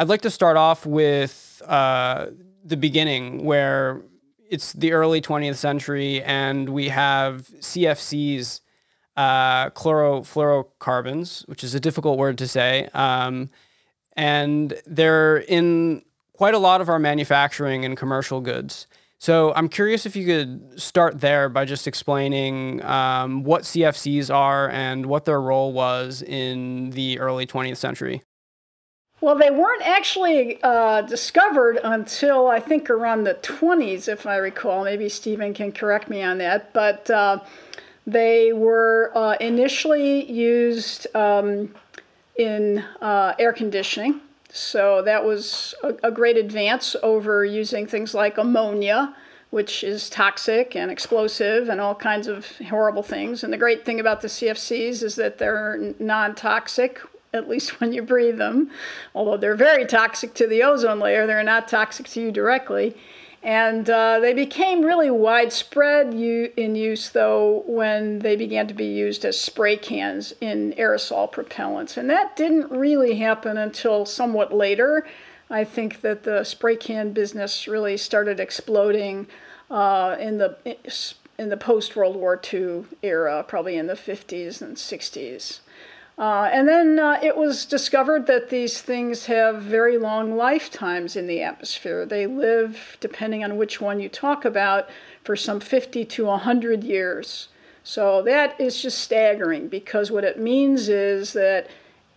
I'd like to start off with uh, the beginning, where it's the early 20th century, and we have CFCs, uh, chlorofluorocarbons, which is a difficult word to say, um, and they're in quite a lot of our manufacturing and commercial goods. So I'm curious if you could start there by just explaining um, what CFCs are and what their role was in the early 20th century. Well, they weren't actually uh, discovered until I think around the 20s, if I recall. Maybe Stephen can correct me on that. But uh, they were uh, initially used um, in uh, air conditioning. So that was a, a, great advance over using things like ammonia, which is toxic and explosive and all kinds of horrible things. And the great thing about the CFCs is that they're non toxic, at least when you breathe them. Although they're very toxic to the ozone layer, they're not toxic to you directly. And uh, they became really widespread in use, though, when they began to be used as spray cans in aerosol propellants. And that didn't really happen until somewhat later. I think that the spray can business really started exploding uh, in the in the post World War II era, probably in the 50s and 60s. Uh, and then uh, it was discovered that these things have very long lifetimes in the atmosphere. They live, depending on which one you talk about, for some 50 to 100 years. So that is just staggering because what it means is that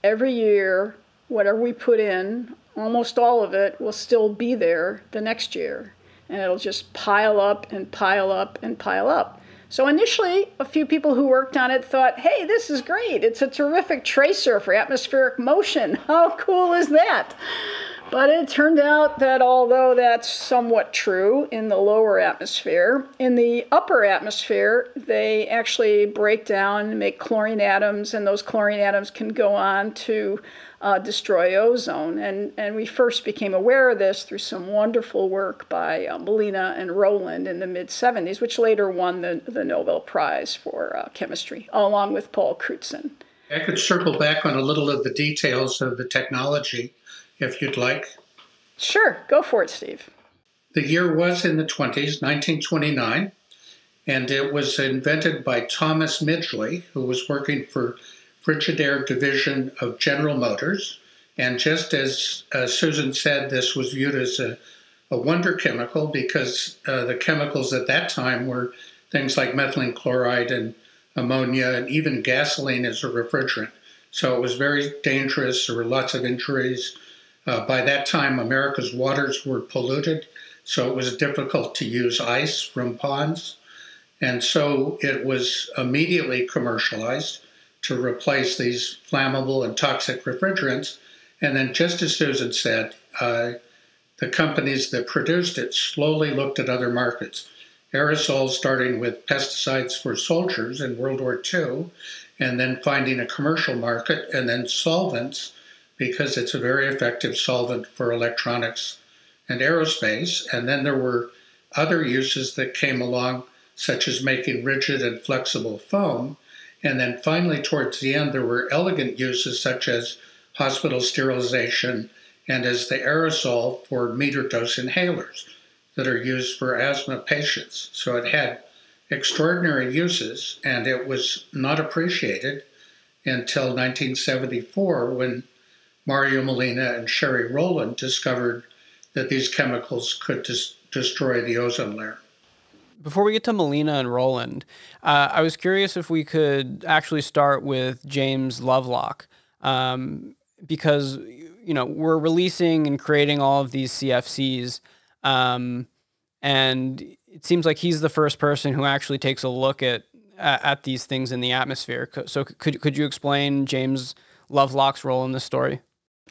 every year, whatever we put in, almost all of it will still be there the next year. And it'll just pile up and pile up and pile up. So initially, a few people who worked on it thought, hey, this is great. It's a terrific tracer for atmospheric motion. How cool is that? But it turned out that although that's somewhat true in the lower atmosphere, in the upper atmosphere, they actually break down, make chlorine atoms, and those chlorine atoms can go on to uh, destroy ozone. And, and we first became aware of this through some wonderful work by uh, Molina and Rowland in the mid 70s, which later won the, the Nobel Prize for uh, chemistry, along with Paul Crutzen. I could circle back on a little of the details of the technology if you'd like. Sure, go for it, Steve. The year was in the 20s, 1929, and it was invented by Thomas Midgley, who was working for Frigidaire division of General Motors. And just as uh, Susan said, this was viewed as a, a wonder chemical because uh, the chemicals at that time were things like methylene chloride and ammonia and even gasoline as a refrigerant. So it was very dangerous. There were lots of injuries. Uh, by that time, America's waters were polluted, so it was difficult to use ice from ponds. And so it was immediately commercialized to replace these flammable and toxic refrigerants. And then, just as Susan said, uh, the companies that produced it slowly looked at other markets. Aerosols, starting with pesticides for soldiers in World War II, and then finding a commercial market, and then solvents, because it's a very effective solvent for electronics and aerospace. And then there were other uses that came along, such as making rigid and flexible foam and then finally, towards the end, there were elegant uses such as hospital sterilization and as the aerosol for meter dose inhalers that are used for asthma patients. So it had extraordinary uses, and it was not appreciated until 1974 when Mario Molina and Sherry Rowland discovered that these chemicals could dis- destroy the ozone layer before we get to Molina and Rowland, uh, I was curious if we could actually start with James Lovelock, um, because you know we're releasing and creating all of these CFCs, um, and it seems like he's the first person who actually takes a look at at, at these things in the atmosphere. So could could you explain James Lovelock's role in this story?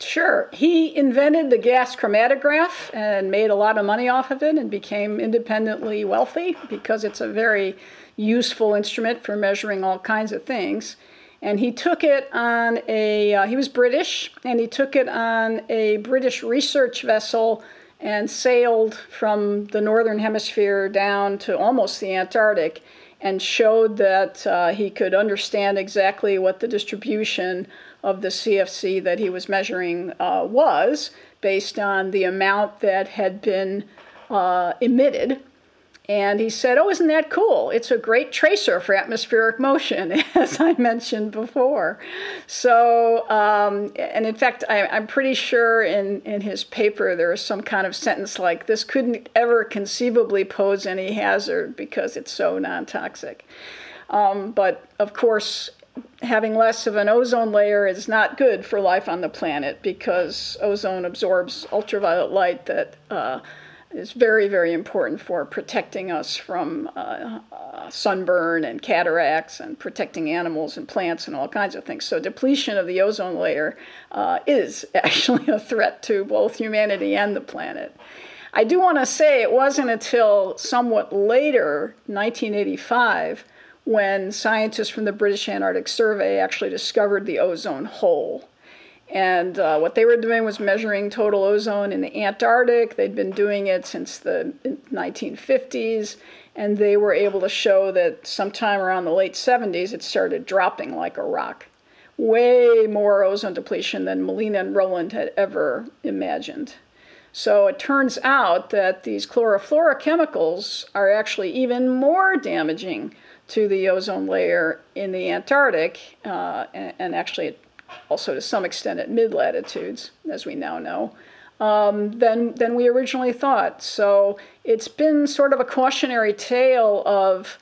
Sure. He invented the gas chromatograph and made a lot of money off of it and became independently wealthy because it's a very useful instrument for measuring all kinds of things. And he took it on a, uh, he was British, and he took it on a British research vessel and sailed from the northern hemisphere down to almost the Antarctic and showed that uh, he could understand exactly what the distribution of the CFC that he was measuring uh, was based on the amount that had been uh, emitted and he said, Oh, isn't that cool? It's a great tracer for atmospheric motion, as I mentioned before. So, um, and in fact, I, am pretty sure in, in his paper there is some kind of sentence like this couldn't ever conceivably pose any hazard because it's so non toxic. Um, but of course, having less of an ozone layer is not good for life on the planet because ozone absorbs ultraviolet light that uh, is very, very important for protecting us from uh, uh, sunburn and cataracts and protecting animals and plants and all kinds of things. So, depletion of the ozone layer uh, is actually a threat to both humanity and the planet. I do want to say it wasn't until somewhat later, 1985, when scientists from the British Antarctic Survey actually discovered the ozone hole. And uh, what they were doing was measuring total ozone in the Antarctic. They'd been doing it since the 1950s, and they were able to show that sometime around the late 70s it started dropping like a rock. Way more ozone depletion than Molina and Rowland had ever imagined. So it turns out that these chlorofluorochemicals are actually even more damaging to the ozone layer in the Antarctic, uh, and, and actually also to some extent at mid latitudes, as we now know, um, than, than we originally thought. So it's been sort of a cautionary tale of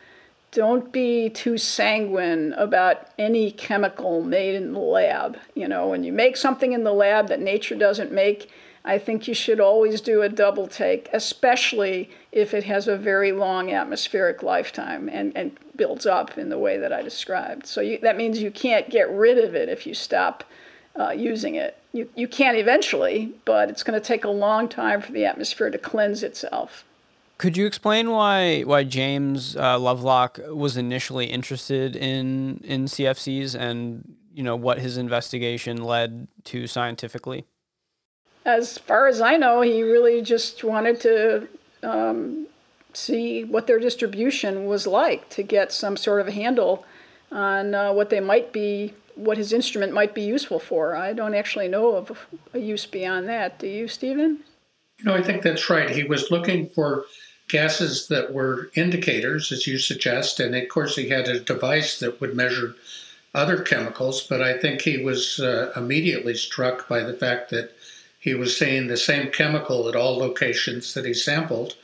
don't be too sanguine about any chemical made in the lab. You know, when you make something in the lab that nature doesn't make, I think you should always do a double take, especially if it has a very long atmospheric lifetime and, and builds up in the way that I described. So you, that means you can't get rid of it if you stop uh, using it. You, you can eventually, but it's going to take a long time for the atmosphere to cleanse itself. Could you explain why why James uh, Lovelock was initially interested in in CFCs and you know what his investigation led to scientifically? As far as I know, he really just wanted to um, see what their distribution was like to get some sort of a handle on uh, what they might be, what his instrument might be useful for. I don't actually know of a use beyond that. Do you, Stephen? You know, I think that's right. He was looking for gases that were indicators, as you suggest, and of course, he had a device that would measure other chemicals, but I think he was uh, immediately struck by the fact that he was seeing the same chemical at all locations that he sampled.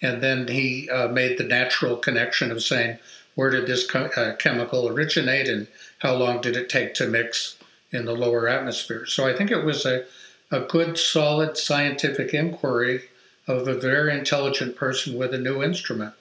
And then he uh, made the natural connection of saying, where did this uh, chemical originate and how long did it take to mix in the lower atmosphere? So I think it was a, a good, solid scientific inquiry of a very intelligent person with a new instrument.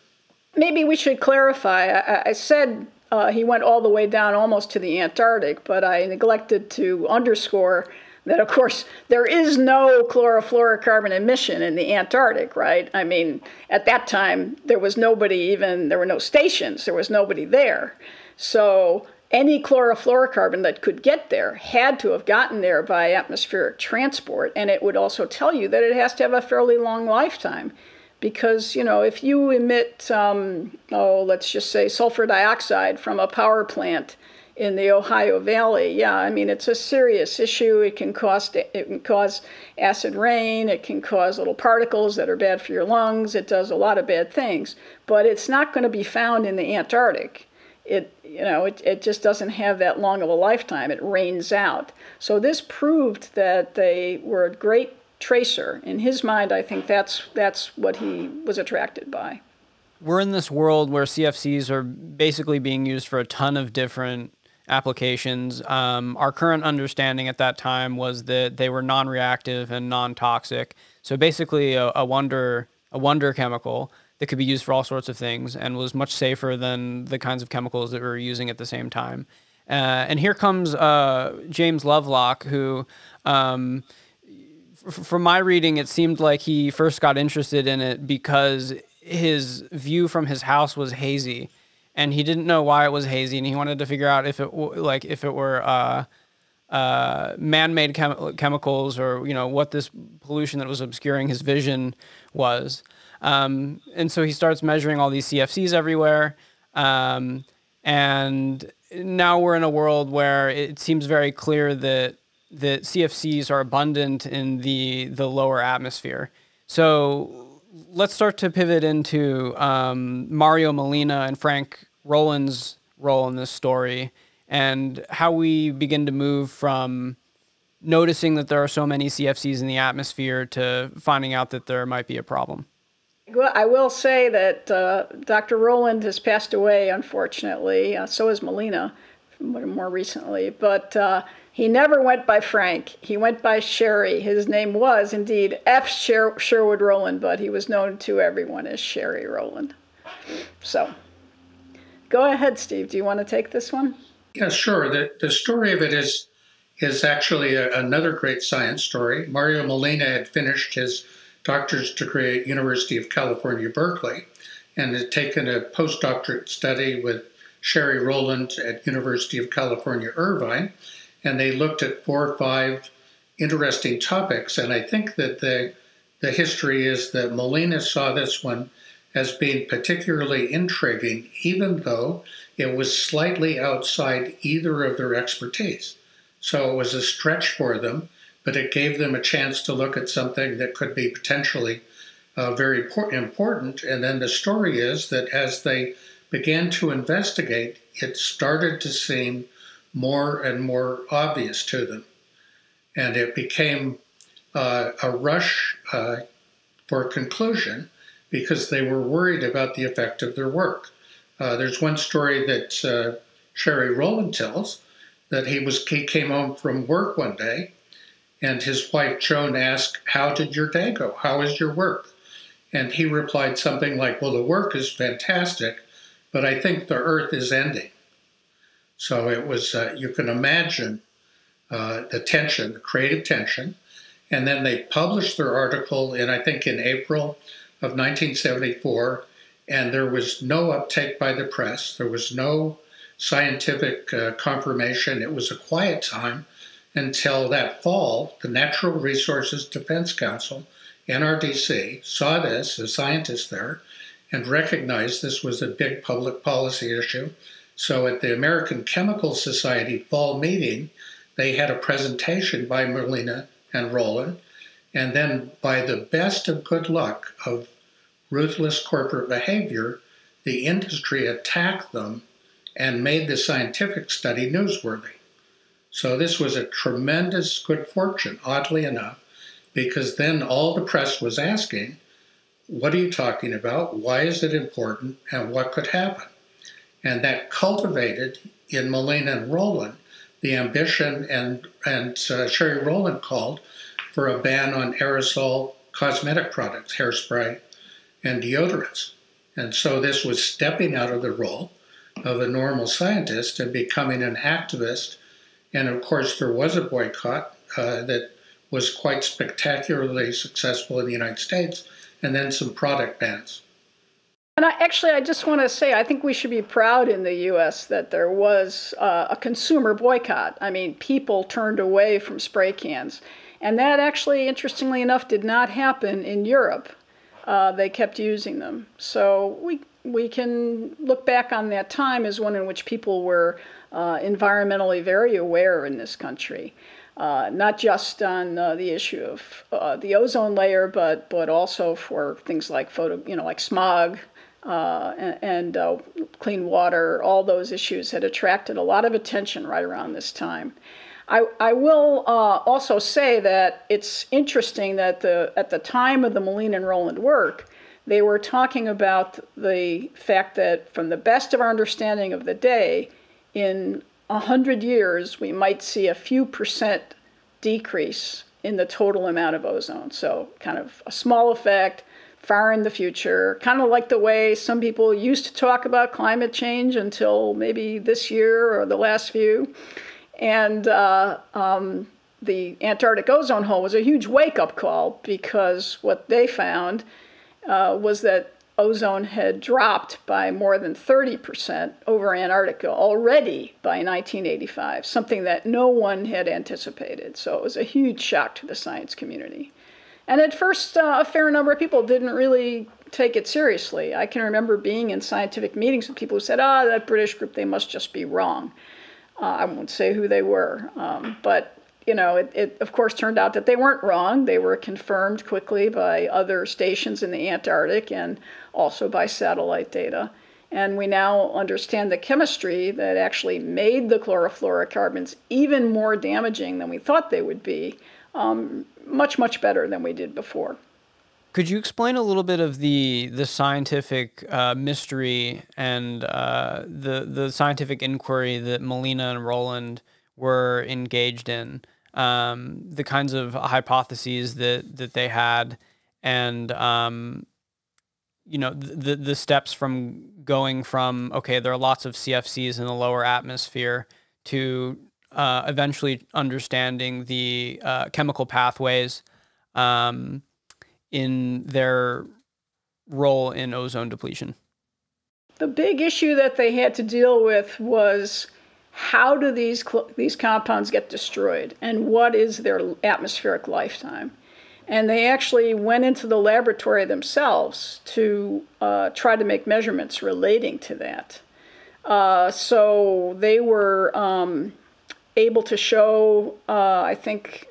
Maybe we should clarify. I, I said uh, he went all the way down almost to the Antarctic, but I neglected to underscore that of course there is no chlorofluorocarbon emission in the Antarctic, right? I mean, at that time there was nobody even there were no stations, there was nobody there. So any chlorofluorocarbon that could get there had to have gotten there by atmospheric transport, and it would also tell you that it has to have a fairly long lifetime. Because, you know, if you emit, um, oh, let's just say sulfur dioxide from a power plant, in the Ohio Valley. Yeah, I mean it's a serious issue. It can cause it can cause acid rain. It can cause little particles that are bad for your lungs. It does a lot of bad things, but it's not going to be found in the Antarctic. It you know it, it just doesn't have that long of a lifetime. It rains out. So this proved that they were a great tracer. In his mind, I think that's that's what he was attracted by. We're in this world where CFCs are basically being used for a ton of different applications. Um, our current understanding at that time was that they were non-reactive and non-toxic. So basically, a, a wonder a wonder chemical that could be used for all sorts of things and was much safer than the kinds of chemicals that we were using at the same time. Uh, and here comes uh, James Lovelock, who, um, from my reading, it seemed like he first got interested in it because his view from his house was hazy and he didn't know why it was hazy, and he wanted to figure out if it like if it were uh, uh, man-made chem- chemicals or you know what this pollution that was obscuring his vision was. Um, and so he starts measuring all these CFCs everywhere, um, and now we're in a world where it seems very clear that that CFCs are abundant in the the lower atmosphere. So let's start to pivot into um, Mario Molina and Frank Rowland's role in this story and how we begin to move from noticing that there are so many CFCs in the atmosphere to finding out that there might be a problem. Well, I will say that uh, Dr. Rowland has passed away, unfortunately. Uh, so has Molina more recently. But uh, he never went by Frank. He went by Sherry. His name was indeed F. Sher- Sherwood Rowland, but he was known to everyone as Sherry Rowland. So go ahead, Steve. Do you want to take this one? Yeah, sure. The, the story of it is is actually a, another great science story. Mario Molina had finished his doctor's degree at University of California, Berkeley, and had taken a postdoctorate study with Sherry Rowland at University of California, Irvine, and they looked at four or five interesting topics. And I think that the the history is that Molina saw this one as being particularly intriguing, even though it was slightly outside either of their expertise. So it was a stretch for them, but it gave them a chance to look at something that could be potentially uh, very important. And then the story is that as they began to investigate, it started to seem more and more obvious to them. And it became uh, a rush uh, for conclusion because they were worried about the effect of their work. Uh, there's one story that uh, Sherry Rowland tells that he was he came home from work one day, and his wife Joan asked, "How did your day go? How is your work?" And he replied something like, "Well, the work is fantastic, but I think the Earth is ending." So it was uh, you can imagine uh, the tension, the creative tension, and then they published their article in I think in April of 1974 and there was no uptake by the press. There was no scientific uh, confirmation. It was a quiet time until that fall, the Natural Resources Defense Council, NRDC, saw this, the scientists there, and recognized this was a big public policy issue. So at the American Chemical Society fall meeting, they had a presentation by Molina and Rowland. And then, by the best of good luck of ruthless corporate behavior, the industry attacked them and made the scientific study newsworthy. So this was a tremendous good fortune, oddly enough, because then all the press was asking, what are you talking about? Why is it important? And what could happen? And that cultivated in Molina and Rowland the ambition, and, and uh, Sherry Rowland called for a ban on aerosol cosmetic products, hairspray, and deodorants. And so this was stepping out of the role of a normal scientist and becoming an activist. And of course, there was a boycott uh, that was quite spectacularly successful in the United States, and then some product bans. And I, actually, I just want to say, I think we should be proud in the U.S. that there was uh, a consumer boycott. I mean, people turned away from spray cans. And that actually, interestingly enough, did not happen in Europe uh, they kept using them. So we we can look back on that time as one in which people were uh, environmentally very aware in this country. Uh, not just on uh, the issue of uh, the ozone layer, but but also for things like photo, you know, like smog uh, and, and uh, clean water. All those issues had attracted a lot of attention right around this time. I, I will uh, also say that it's interesting that the at the time of the Molina and Rowland work, they were talking about the fact that from the best of our understanding of the day, in a hundred years we might see a few percent decrease in the total amount of ozone. So kind of a small effect far in the future, kind of like the way some people used to talk about climate change until maybe this year or the last few. And uh, um, the Antarctic ozone hole was a huge wake up call because what they found uh, was that ozone had dropped by more than 30% over Antarctica already by 1985, something that no one had anticipated. So it was a huge shock to the science community. And at first, uh, a fair number of people didn't really take it seriously. I can remember being in scientific meetings with people who said, ah, oh, that British group, they must just be wrong. Uh, I won't say who they were, um, but you know, it, it of course turned out that they weren't wrong. They were confirmed quickly by other stations in the Antarctic and also by satellite data. And we now understand the chemistry that actually made the chlorofluorocarbons even more damaging than we thought they would be, um, much, much better than we did before. Could you explain a little bit of the the scientific uh, mystery and uh, the the scientific inquiry that Molina and Rowland were engaged in, um, the kinds of hypotheses that that they had, and um, you know the the steps from going from okay there are lots of CFCs in the lower atmosphere to uh, eventually understanding the uh, chemical pathways um, in their role in ozone depletion. The big issue that they had to deal with was how do these these compounds get destroyed and what is their atmospheric lifetime and they actually went into the laboratory themselves to uh, try to make measurements relating to that. Uh, so they were um, able to show, uh, I think,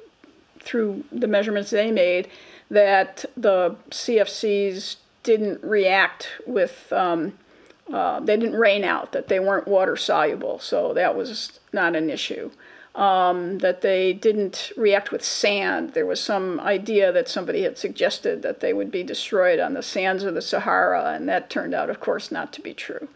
through the measurements they made, that the CFCs didn't react with, um, uh, they didn't rain out, that they weren't water soluble. So that was not an issue um, that they didn't react with sand. There was some idea that somebody had suggested that they would be destroyed on the sands of the Sahara, and that turned out, of course, not to be true.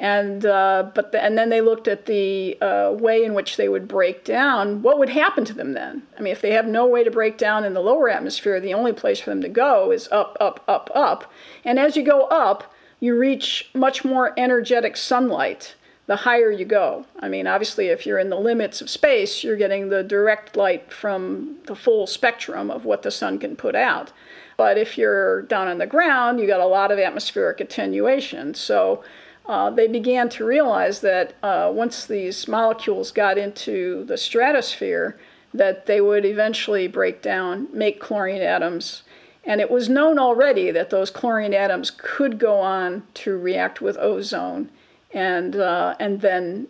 And uh, but the, and then they looked at the uh, way in which they would break down. What would happen to them then? I mean, if they have no way to break down in the lower atmosphere, the only place for them to go is up, up, up, up. And as you go up, you reach much more energetic sunlight the higher you go. I mean, obviously, if you're in the limits of space, you're getting the direct light from the full spectrum of what the sun can put out. But if you're down on the ground, you got a lot of atmospheric attenuation. So uh, they began to realize that uh, once these molecules got into the stratosphere, that they would eventually break down, make chlorine atoms. And it was known already that those chlorine atoms could go on to react with ozone and uh, and then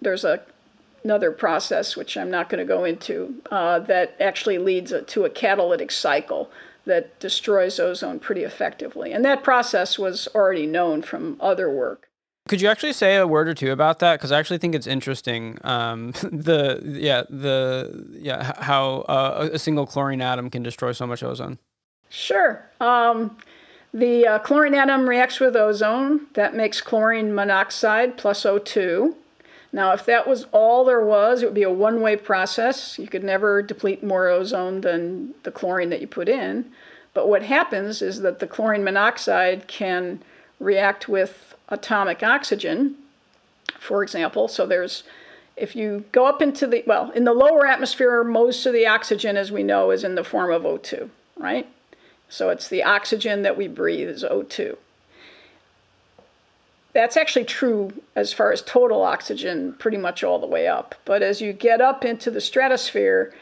there's a another process which I'm not going to go into uh, that actually leads to a catalytic cycle that destroys ozone pretty effectively, and that process was already known from other work. Could you actually say a word or two about that? Because I actually think it's interesting. Um, the yeah the yeah how uh, a single chlorine atom can destroy so much ozone. Sure. Um, the uh, chlorine atom reacts with ozone. That makes chlorine monoxide plus O2. Now, if that was all there was, it would be a one way process. You could never deplete more ozone than the chlorine that you put in. But what happens is that the chlorine monoxide can react with atomic oxygen, for example. So there's, if you go up into the, well, in the lower atmosphere, most of the oxygen, as we know, is in the form of O2, right? So it's the oxygen that we breathe is O2. That's actually true as far as total oxygen, pretty much all the way up. But as you get up into the stratosphere,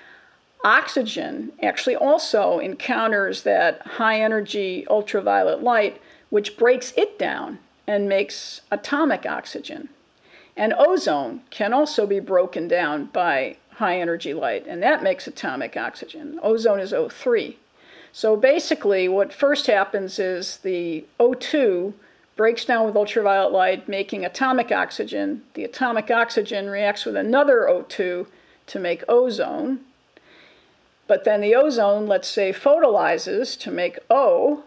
oxygen actually also encounters that high energy ultraviolet light, which breaks it down and makes atomic oxygen. And ozone can also be broken down by high energy light, and that makes atomic oxygen. Ozone is O3. So basically, what first happens is the O2 breaks down with ultraviolet light, making atomic oxygen. The atomic oxygen reacts with another O2 to make ozone. But then the ozone, let's say, photolyzes to make O.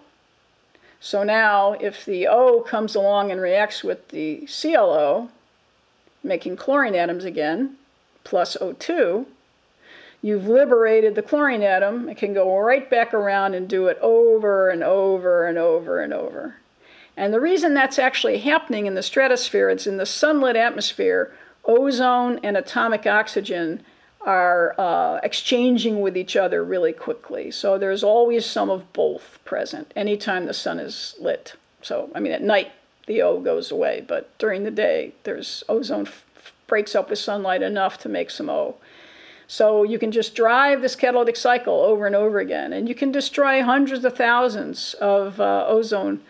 So now, if the O comes along and reacts with the ClO, making chlorine atoms again, plus O2, you've liberated the chlorine atom. It can go right back around and do it over and over and over and over. And the reason that's actually happening in the stratosphere, it's in the sunlit atmosphere, ozone and atomic oxygen are uh, exchanging with each other really quickly. So there's always some of both present anytime the sun is lit. So, I mean, at night the O goes away, but during the day there's ozone breaks up with sunlight enough to make some O. So you can just drive this catalytic cycle over and over again, and you can destroy hundreds of thousands of uh, ozone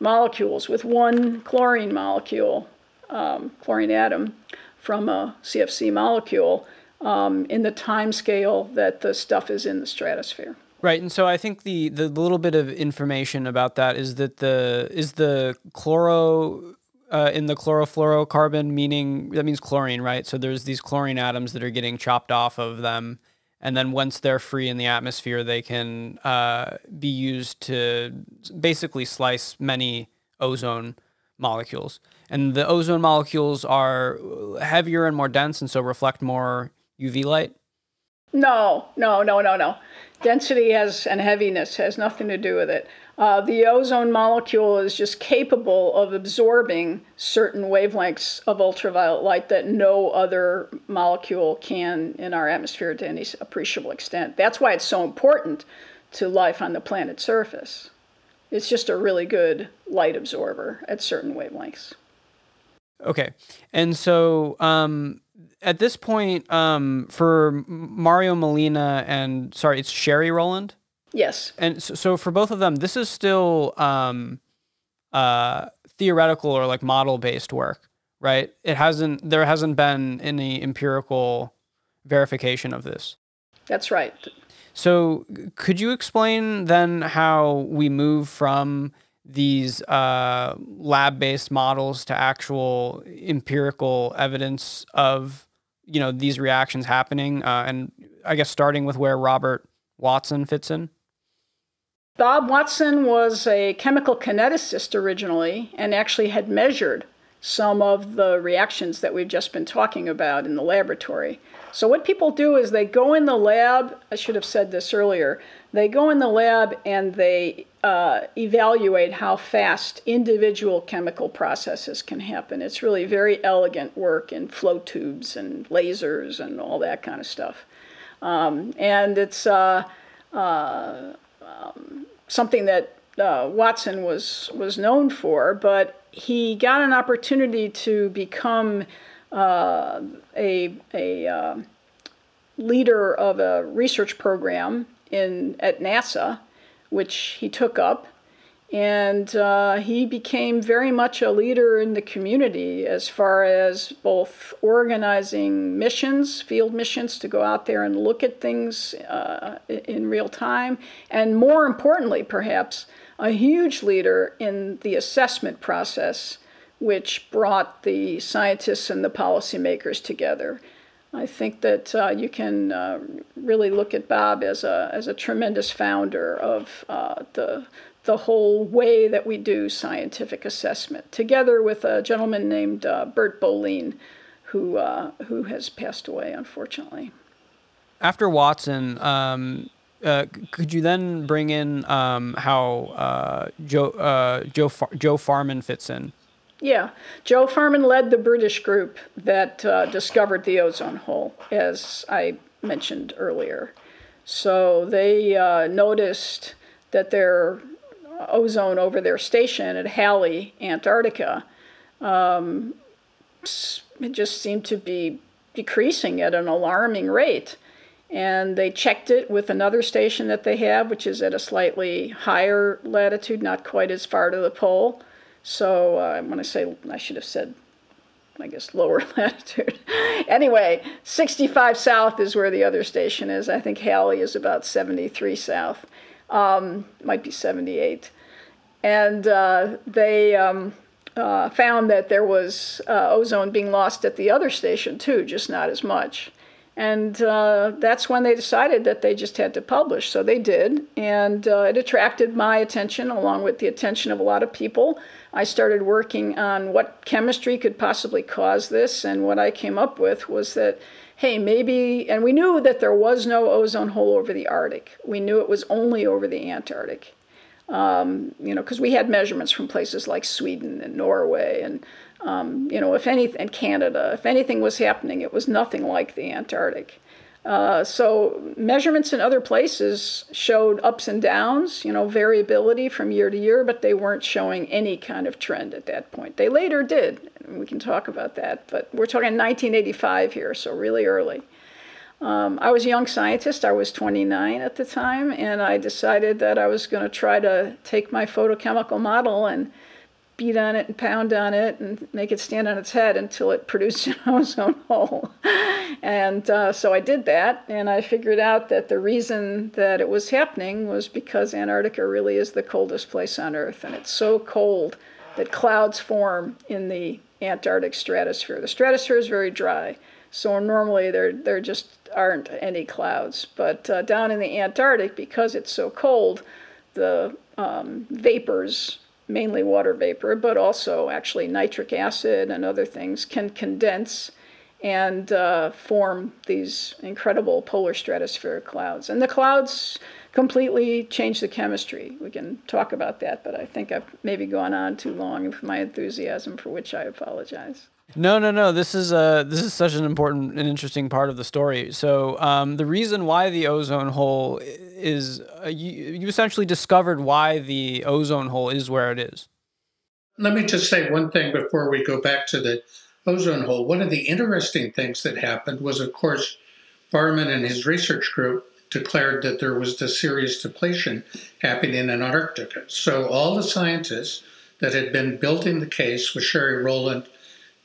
molecules with one chlorine molecule, um, chlorine atom from a CFC molecule um, in the time scale that the stuff is in the stratosphere. Right, and so I think the the little bit of information about that is that the is the chloro uh, in the chlorofluorocarbon meaning that means chlorine, right? So there's these chlorine atoms that are getting chopped off of them, and then once they're free in the atmosphere, they can uh, be used to basically slice many ozone molecules. And the ozone molecules are heavier and more dense, and so reflect more UV light. No, no, no, no, no. Density has and heaviness has nothing to do with it. Uh, the ozone molecule is just capable of absorbing certain wavelengths of ultraviolet light that no other molecule can in our atmosphere to any appreciable extent. That's why it's so important to life on the planet's surface. It's just a really good light absorber at certain wavelengths. Okay. And so um, at this point, um, for Mario Molina and sorry, it's Sherry Rowland. Yes. And so, so for both of them, this is still um, uh, theoretical or like model based work, right? It hasn't there hasn't been any empirical verification of this. That's right. So could you explain then how we move from these uh, lab based models to actual empirical evidence of you know these reactions happening uh, and i guess starting with where robert watson fits in Bob Watson was a chemical kineticist originally and actually had measured some of the reactions that we've just been talking about in the laboratory. So, what people do is they go in the lab, I should have said this earlier, they go in the lab and they uh, evaluate how fast individual chemical processes can happen. It's really very elegant work in flow tubes and lasers and all that kind of stuff. Um, and it's uh, uh, um, something that uh, Watson was was known for, but he got an opportunity to become uh, a a uh, leader of a research program in at NASA, which he took up, and uh, he became very much a leader in the community as far as both organizing missions, field missions to go out there and look at things uh, in real time, and more importantly, perhaps, a huge leader in the assessment process, which brought the scientists and the policymakers together. I think that uh, you can uh, really look at Bob as a, as a tremendous founder of uh, the the whole way that we do scientific assessment, together with a gentleman named uh, Bert Bolin, who uh, who has passed away, unfortunately. After Watson, um, uh, could you then bring in um, how uh, Joe uh, Joe Far- Joe Farman fits in? Yeah, Joe Farman led the British group that uh, discovered the ozone hole, as I mentioned earlier. So they noticed that there ozone over their station at Halley, Antarctica, um, it just seemed to be decreasing at an alarming rate. And they checked it with another station that they have, which is at a slightly higher latitude, not quite as far to the pole. So uh, when to say, I should have said, I guess, lower latitude. anyway, 65 south is where the other station is. I think Halley is about 73 south um, might be 78. And uh, they um, uh, found that there was uh, ozone being lost at the other station too, just not as much. And uh, that's when they decided that they just had to publish. So they did. And uh, it attracted my attention along with the attention of a lot of people. I started working on what chemistry could possibly cause this. And what I came up with was that hey, maybe, and we knew that there was no ozone hole over the Arctic. We knew it was only over the Antarctic. Um, you know, because we had measurements from places like Sweden and Norway and, um, you know, if anything, and Canada, if anything was happening, it was nothing like the Antarctic. Uh, so measurements in other places showed ups and downs, you know, variability from year to year, but they weren't showing any kind of trend at that point. They later did. We can talk about that, but we're talking 1985 here, so really early. Um, I was a young scientist. I was 29 at the time, and I decided that I was going to try to take my photochemical model and beat on it and pound on it and make it stand on its head until it produced an ozone hole. and uh, so I did that, and I figured out that the reason that it was happening was because Antarctica really is the coldest place on Earth, and it's so cold that clouds form in the Antarctic stratosphere. The stratosphere is very dry, so normally there there just aren't any clouds. But uh, down in the Antarctic, because it's so cold, the um, vapors mainly water vapor, but also actually nitric acid and other things can condense and uh, form these incredible polar stratospheric clouds. And the clouds completely change the chemistry. We can talk about that, but I think I've maybe gone on too long with my enthusiasm, for which I apologize. No, no, no. This is uh, this is such an important and interesting part of the story. So um, the reason why the ozone hole is uh, you, you essentially discovered why the ozone hole is where it is. Let me just say one thing before we go back to the ozone hole. One of the interesting things that happened was, of course, Farman and his research group declared that there was the serious depletion happening in Antarctica. So all the scientists that had been building the case with Sherry Rowland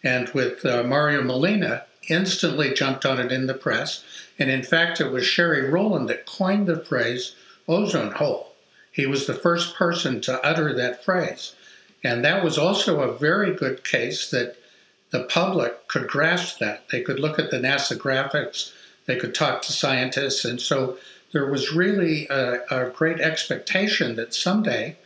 and with uh, Mario Molina instantly jumped on it in the press. And in fact, it was Sherry Rowland that coined the phrase ozone hole. He was the first person to utter that phrase. And that was also a very good case that the public could grasp that. They could look at the NASA graphics, they could talk to scientists. And so there was really a, a great expectation that someday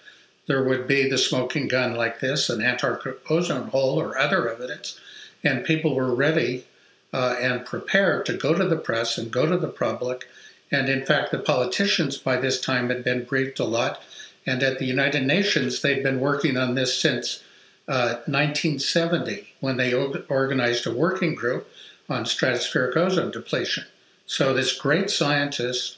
there would be the smoking gun like this, an Antarctic ozone hole, or other evidence. And people were ready uh, and prepared to go to the press and go to the public. And in fact, the politicians by this time had been briefed a lot. And at the United Nations, they'd been working on this since uh, 1970 when they organized a working group on stratospheric ozone depletion. So this great scientist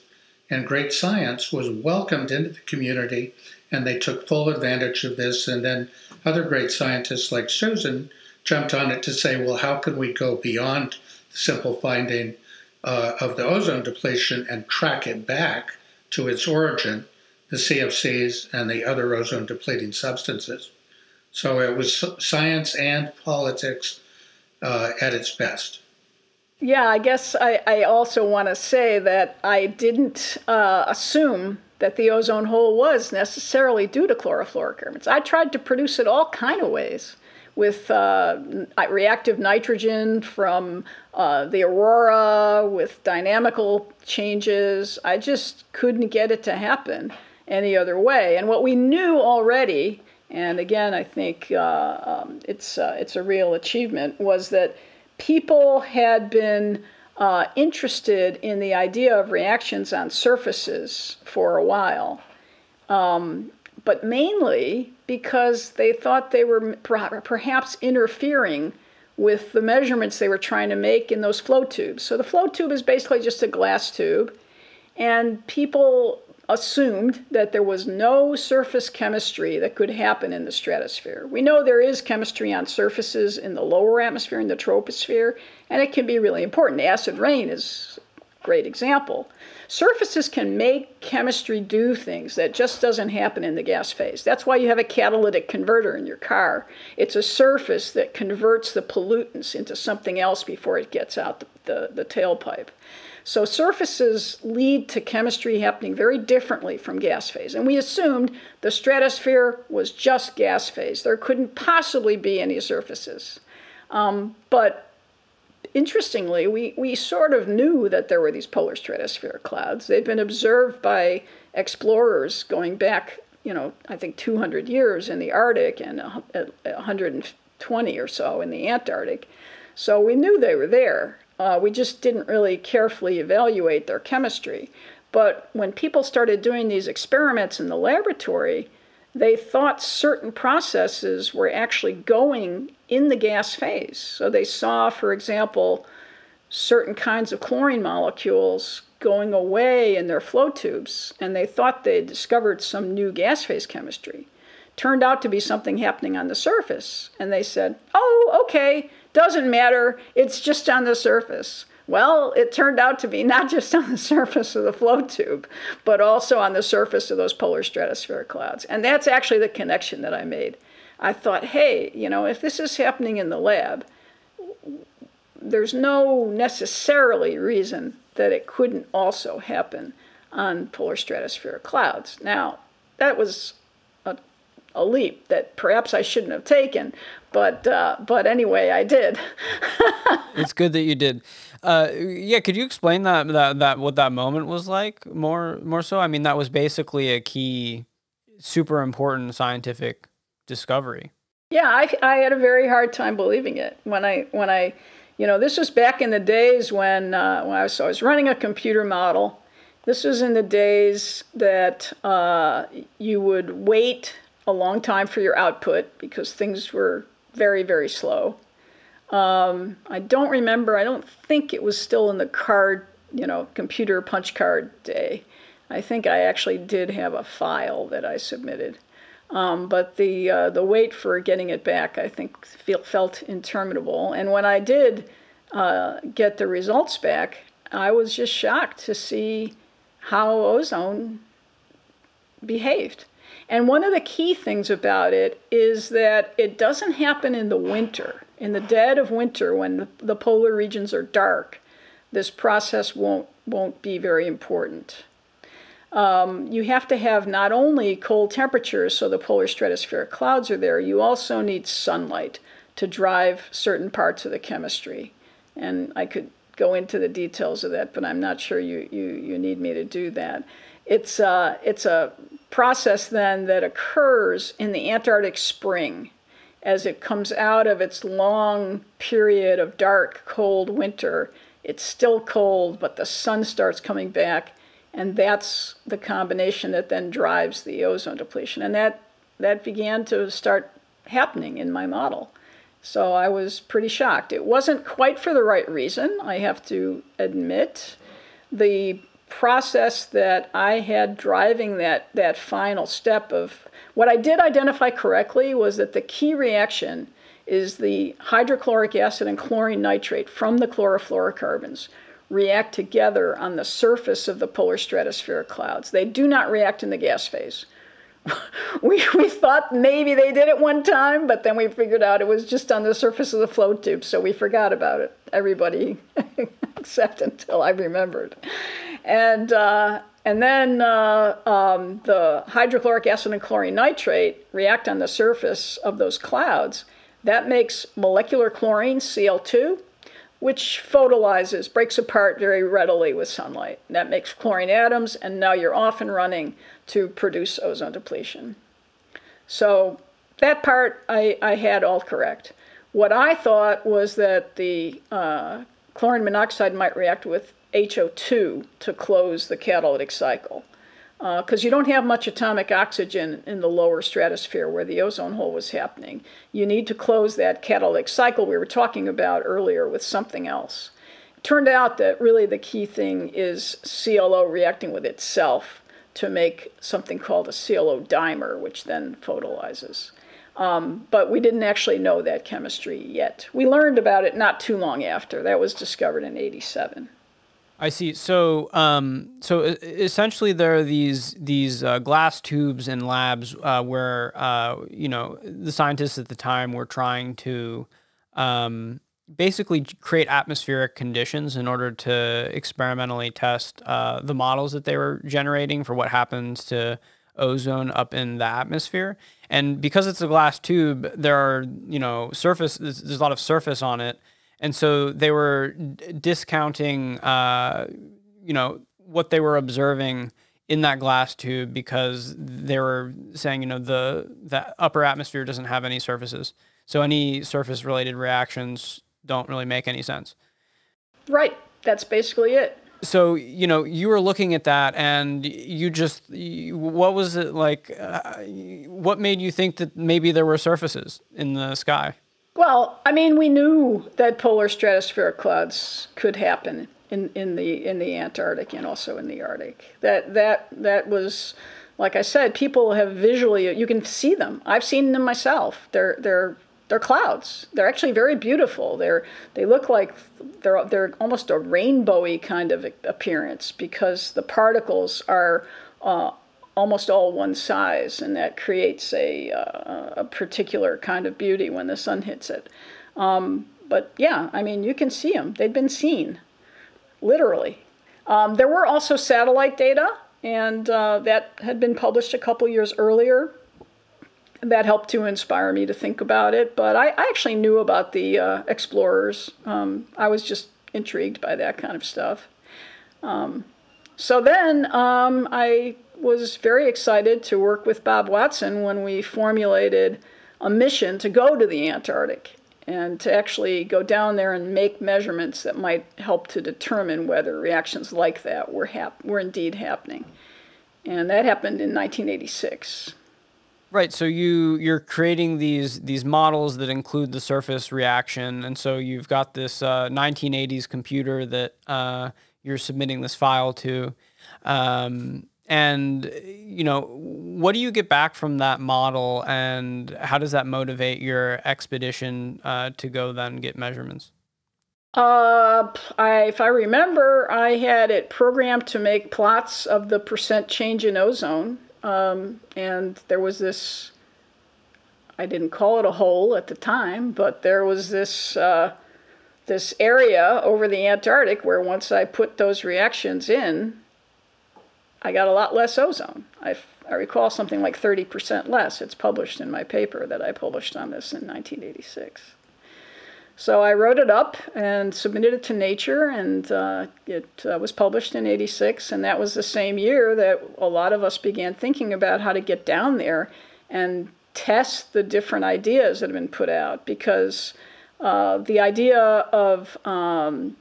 and great science was welcomed into the community and they took full advantage of this. And then other great scientists like Susan jumped on it to say, well, how can we go beyond the simple finding uh, of the ozone depletion and track it back to its origin, the CFCs and the other ozone depleting substances? So it was science and politics uh, at its best. Yeah, I guess I, I also want to say that I didn't uh, assume that the ozone hole was necessarily due to chlorofluorocarbons. I tried to produce it all kind of ways with uh, reactive nitrogen from uh, the aurora, with dynamical changes. I just couldn't get it to happen any other way. And what we knew already, and again, I think uh, um, it's uh, it's a real achievement, was that people had been uh, interested in the idea of reactions on surfaces for a while, um, but mainly because they thought they were perhaps interfering with the measurements they were trying to make in those flow tubes. So the flow tube is basically just a glass tube, and people assumed that there was no surface chemistry that could happen in the stratosphere. We know there is chemistry on surfaces in the lower atmosphere, in the troposphere, and it can be really important. Acid rain is a great example. Surfaces can make chemistry do things that just doesn't happen in the gas phase. That's why you have a catalytic converter in your car. It's a surface that converts the pollutants into something else before it gets out the, the, the tailpipe. So surfaces lead to chemistry happening very differently from gas phase. And we assumed the stratosphere was just gas phase. There couldn't possibly be any surfaces. Um, but interestingly, we, we sort of knew that there were these polar stratospheric clouds. They've been observed by explorers going back, you know, I think 200 years in the Arctic and 120 or so in the Antarctic. So we knew they were there. Uh, we just didn't really carefully evaluate their chemistry. But when people started doing these experiments in the laboratory, they thought certain processes were actually going in the gas phase. So they saw, for example, certain kinds of chlorine molecules going away in their flow tubes, and they thought they discovered some new gas phase chemistry. Turned out to be something happening on the surface, and they said, oh, okay, doesn't matter, it's just on the surface. Well, it turned out to be not just on the surface of the flow tube, but also on the surface of those polar stratospheric clouds. And that's actually the connection that I made. I thought, hey, you know, if this is happening in the lab, there's no necessarily reason that it couldn't also happen on polar stratospheric clouds. Now, that was a leap that perhaps I shouldn't have taken, but uh, but anyway, I did. it's good that you did. Uh, yeah, could you explain that that that what that moment was like more more so? I mean, that was basically a key, super important scientific discovery. Yeah, I, I had a very hard time believing it when I when I, you know, this was back in the days when uh, when I was, so I was running a computer model this was in the days that uh, you would wait a long time for your output because things were very, very slow. Um, I don't remember, I don't think it was still in the card, you know, computer punch card day. I think I actually did have a file that I submitted. Um, but the uh, the wait for getting it back, I think, feel, felt interminable. And when I did uh, get the results back, I was just shocked to see how ozone behaved. And one of the key things about it is that it doesn't happen in the winter. In the dead of winter, when the, the polar regions are dark, this process won't, won't be very important. Um, you have to have not only cold temperatures so the polar stratospheric clouds are there, you also need sunlight to drive certain parts of the chemistry. And I could go into the details of that, but I'm not sure you, you, you need me to do that. It's, uh, it's a process then that occurs in the Antarctic spring as it comes out of its long period of dark, cold winter. It's still cold, but the sun starts coming back, and that's the combination that then drives the ozone depletion. And that, that began to start happening in my model. So I was pretty shocked. It wasn't quite for the right reason, I have to admit. The process that I had driving that, that final step of what I did identify correctly was that the key reaction is the hydrochloric acid and chlorine nitrate from the chlorofluorocarbons react together on the surface of the polar stratospheric clouds. They do not react in the gas phase. we, we thought maybe they did it one time, but then we figured out it was just on the surface of the flow tube, so we forgot about it. Everybody, except until I remembered. And, uh, and then uh, um, the hydrochloric acid and chlorine nitrate react on the surface of those clouds. That makes molecular chlorine, Cl2, which photolyzes, breaks apart very readily with sunlight. That makes chlorine atoms, and now you're off and running to produce ozone depletion. So that part I, I had all correct. What I thought was that the uh, chlorine monoxide might react with HO2 to close the catalytic cycle. Because uh, you don't have much atomic oxygen in the lower stratosphere where the ozone hole was happening. You need to close that catalytic cycle we were talking about earlier with something else. It turned out that really the key thing is CLO reacting with itself to make something called a CLO dimer, which then photolyzes. Um, but we didn't actually know that chemistry yet. We learned about it not too long after. That was discovered in 87. I see. So, um, so essentially, there are these these uh, glass tubes in labs uh, where uh, you know the scientists at the time were trying to um, basically create atmospheric conditions in order to experimentally test uh, the models that they were generating for what happens to ozone up in the atmosphere. And because it's a glass tube, there are you know surface. There's, there's a lot of surface on it, and so they were d- discounting uh, you know what they were observing in that glass tube because they were saying you know the the upper atmosphere doesn't have any surfaces. So any surface related reactions don't really make any sense. Right. That's basically it. So, you know, you were looking at that and you just, you, what was it like? Uh, what made you think that maybe there were surfaces in the sky? Well, I mean, we knew that polar stratospheric clouds could happen in, in the in the Antarctic and also in the Arctic. That that that was, like I said, people have visually you can see them. I've seen them myself. They're they're they're clouds. They're actually very beautiful. They're they look like they're they're almost a rainbowy kind of appearance because the particles are uh, almost all one size, and that creates a, uh, a particular kind of beauty when the sun hits it. Um, but yeah, I mean, you can see them. They've been seen, literally. Um, there were also satellite data, and uh, that had been published a couple years earlier. That helped to inspire me to think about it. But I, I actually knew about the uh, explorers. Um, I was just intrigued by that kind of stuff. Um, so then um, I was very excited to work with Bob Watson when we formulated a mission to go to the Antarctic and to actually go down there and make measurements that might help to determine whether reactions like that were, hap- were indeed happening. And that happened in 1986. Right. So you you're creating these these models that include the surface reaction, and so you've got this uh, 1980s computer that uh, you're submitting this file to. Um, and you know what do you get back from that model and how does that motivate your expedition uh, to go then get measurements uh, I, if I remember, I had it programmed to make plots of the percent change in ozone. Um, and there was this, I didn't call it a hole at the time, but there was this, uh, this area over the Antarctic where once I put those reactions in, I got a lot less ozone. I, I recall something like 30% less. It's published in my paper that I published on this in 1986. So I wrote it up and submitted it to Nature, and uh, it uh, was published in 86. And that was the same year that a lot of us began thinking about how to get down there and test the different ideas that have been put out because uh, the idea of um,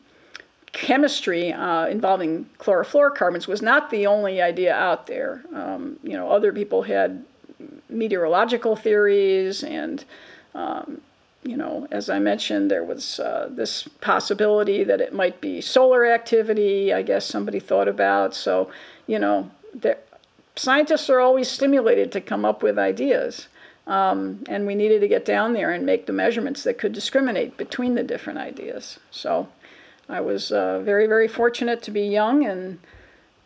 chemistry uh, involving chlorofluorocarbons was not the only idea out there. Um, you know, other people had meteorological theories, and um, you know, as I mentioned, there was uh, this possibility that it might be solar activity. I guess somebody thought about. So, you know, scientists are always stimulated to come up with ideas. Um, and we needed to get down there and make the measurements that could discriminate between the different ideas. So I was uh, very, very fortunate to be young and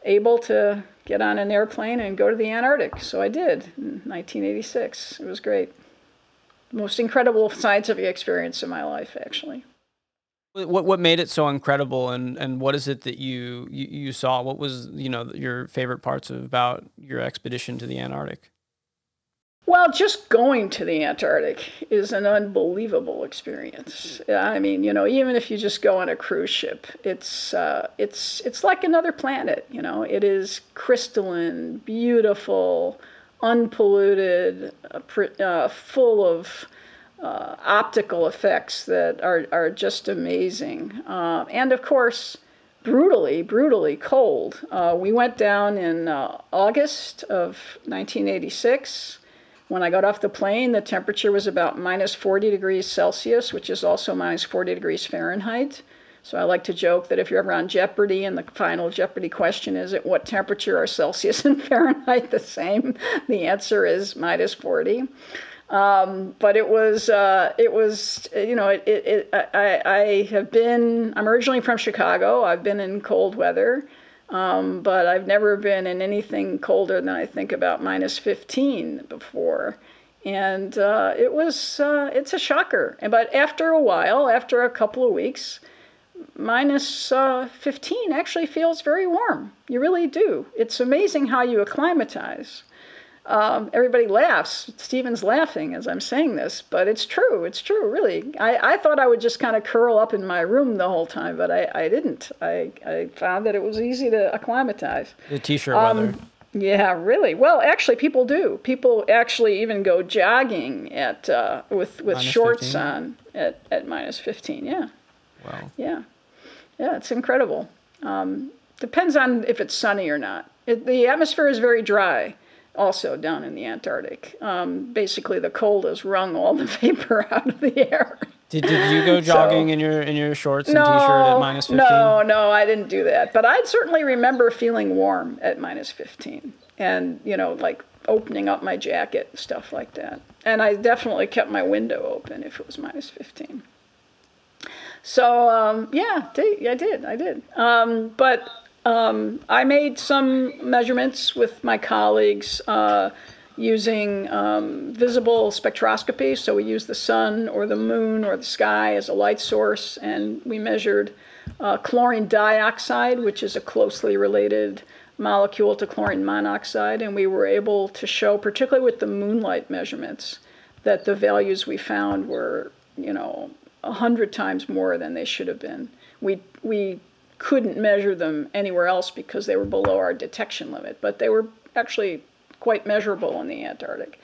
able to get on an airplane and go to the Antarctic. So I did in 1986. It was great. Most incredible scientific experience in my life, actually. What what made it so incredible, and, and what is it that you, you, you saw? What was you know your favorite parts of, about your expedition to the Antarctic? Well, just going to the Antarctic is an unbelievable experience. I mean, you know, even if you just go on a cruise ship, it's uh, it's it's like another planet. You know, it is crystalline, beautiful, unpolluted, uh, uh full of uh, optical effects that are are just amazing, uh, and of course brutally, brutally cold. Uh, we went down in uh, August of 1986. When I got off the plane, the temperature was about minus 40 degrees Celsius, which is also minus 40 degrees Fahrenheit. So I like to joke that if you're ever on Jeopardy and the final Jeopardy question is at what temperature are Celsius and Fahrenheit the same, the answer is minus 40. Um, but it was uh, it was you know it, it, it I, I have been I'm originally from Chicago. I've been in cold weather. Um, but I've never been in anything colder than I think about minus 15 before. And uh, it was, uh, it's a shocker. But after a while, after a couple of weeks, minus, uh, 15 actually feels very warm. You really do. It's amazing how you acclimatize um, everybody laughs. Stephen's laughing as I'm saying this, but it's true. It's true, really. I, I thought I would just kind of curl up in my room the whole time, but I, I didn't. I, I found that it was easy to acclimatize. The t-shirt um, weather. Yeah, really. Well, actually, people do. People actually even go jogging at uh, with with minus shorts 15? on at, at minus 15. Yeah. Wow. Yeah. Yeah, it's incredible. Um, depends on if it's sunny or not. It, the atmosphere is very dry also down in the Antarctic. Um, basically, the cold has wrung all the vapor out of the air. Did, did you go jogging so, in your in your shorts and no, t-shirt at minus 15? No, no, I didn't do that. But I certainly remember feeling warm at minus 15 and, you know, like opening up my jacket and stuff like that. And I definitely kept my window open if it was minus 15. So, um, yeah, I did. I did. Um, but um, I made some measurements with my colleagues uh, using um, visible spectroscopy. So we used the sun or the moon or the sky as a light source, and we measured uh, chlorine dioxide, which is a closely related molecule to chlorine monoxide, and we were able to show, particularly with the moonlight measurements, that the values we found were, you know, a hundred times more than they should have been. We we couldn't measure them anywhere else because they were below our detection limit, but they were actually quite measurable in the Antarctic.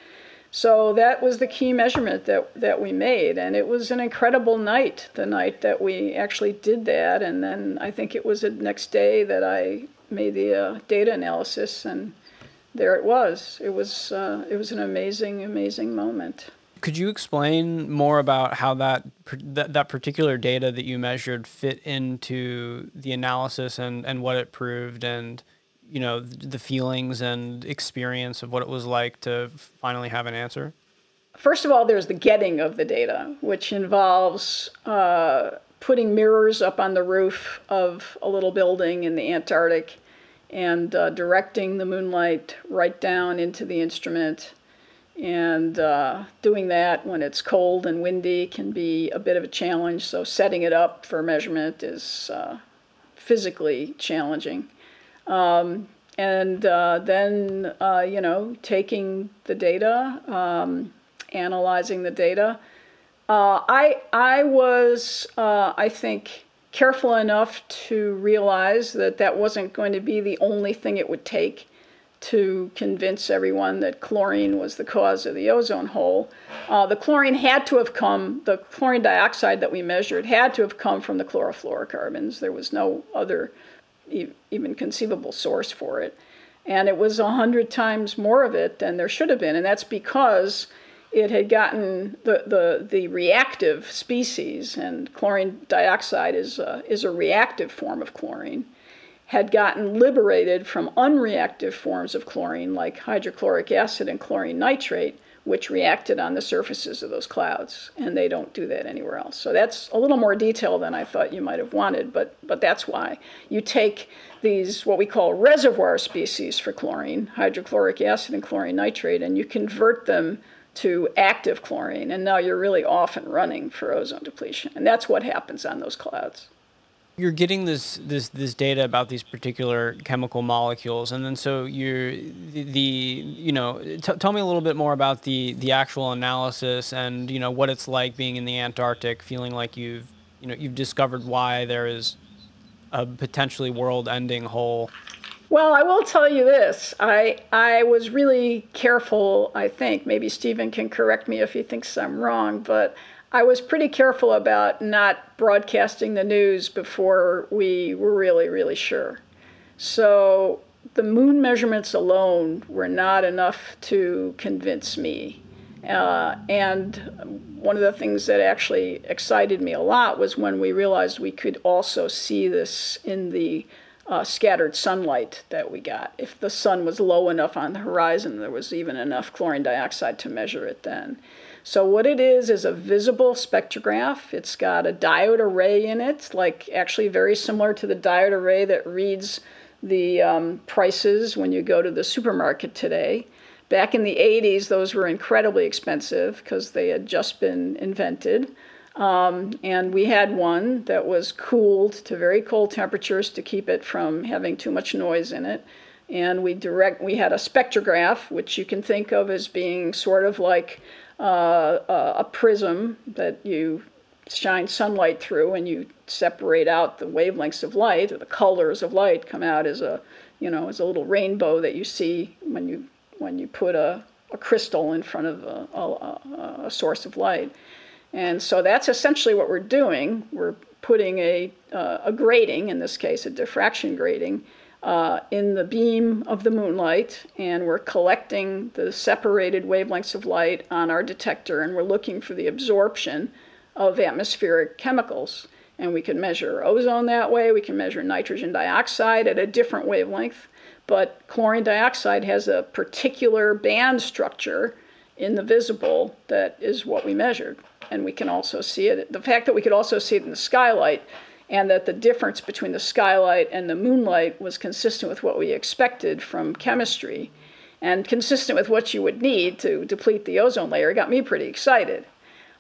So that was the key measurement that, that we made, and it was an incredible night, the night that we actually did that. And then I think it was the next day that I made the uh, data analysis, and there it was. It was uh, it was an amazing, amazing moment. Could you explain more about how that, that that particular data that you measured fit into the analysis and and what it proved and you know the feelings and experience of what it was like to finally have an answer? First of all, there's the getting of the data, which involves uh, putting mirrors up on the roof of a little building in the Antarctic and uh, directing the moonlight right down into the instrument. And uh, doing that when it's cold and windy can be a bit of a challenge. So, setting it up for measurement is uh, physically challenging. Um, and uh, then, uh, you know, taking the data, um, analyzing the data. Uh, I, I was, uh, I think, careful enough to realize that that wasn't going to be the only thing it would take to convince everyone that chlorine was the cause of the ozone hole. Uh, the chlorine had to have come, the chlorine dioxide that we measured had to have come from the chlorofluorocarbons. There was no other even conceivable source for it. And it was a hundred times more of it than there should have been. And that's because it had gotten the, the, the reactive species, and chlorine dioxide is a, is a reactive form of chlorine, had gotten liberated from unreactive forms of chlorine like hydrochloric acid and chlorine nitrate which reacted on the surfaces of those clouds, and they don't do that anywhere else. So that's a little more detail than I thought you might have wanted, but, but that's why. You take these, what we call reservoir species for chlorine, hydrochloric acid and chlorine nitrate, and you convert them to active chlorine, and now you're really off and running for ozone depletion. And that's what happens on those clouds you're getting this this this data about these particular chemical molecules and then so you're the, the you know t- tell me a little bit more about the the actual analysis and you know what it's like being in the antarctic feeling like you've you know you've discovered why there is a potentially world ending hole. Well i will tell you this. I i was really careful i think. Maybe stephen can correct me if he thinks i'm wrong but I was pretty careful about not broadcasting the news before we were really, really sure. So the moon measurements alone were not enough to convince me. Uh, and one of the things that actually excited me a lot was when we realized we could also see this in the uh, scattered sunlight that we got. If the sun was low enough on the horizon, there was even enough chlorine dioxide to measure it then. So what it is is a visible spectrograph. It's got a diode array in it, like actually very similar to the diode array that reads the um, prices when you go to the supermarket today. Back in the 80s, those were incredibly expensive because they had just been invented. Um, and we had one that was cooled to very cold temperatures to keep it from having too much noise in it. And we direct we had a spectrograph, which you can think of as being sort of like a prism that you shine sunlight through and you separate out the wavelengths of light or the colors of light come out as a you know as a little rainbow that you see when you when you put a, a crystal in front of a, a, a source of light. And so that's essentially what we're doing. We're putting a, uh, a grating in this case a diffraction grating uh, in the beam of the moonlight, and we're collecting the separated wavelengths of light on our detector, and we're looking for the absorption of atmospheric chemicals. And we can measure ozone that way, we can measure nitrogen dioxide at a different wavelength, but chlorine dioxide has a particular band structure in the visible that is what we measured. And we can also see it. The fact that we could also see it in the skylight and that the difference between the skylight and the moonlight was consistent with what we expected from chemistry and consistent with what you would need to deplete the ozone layer. Got me pretty excited.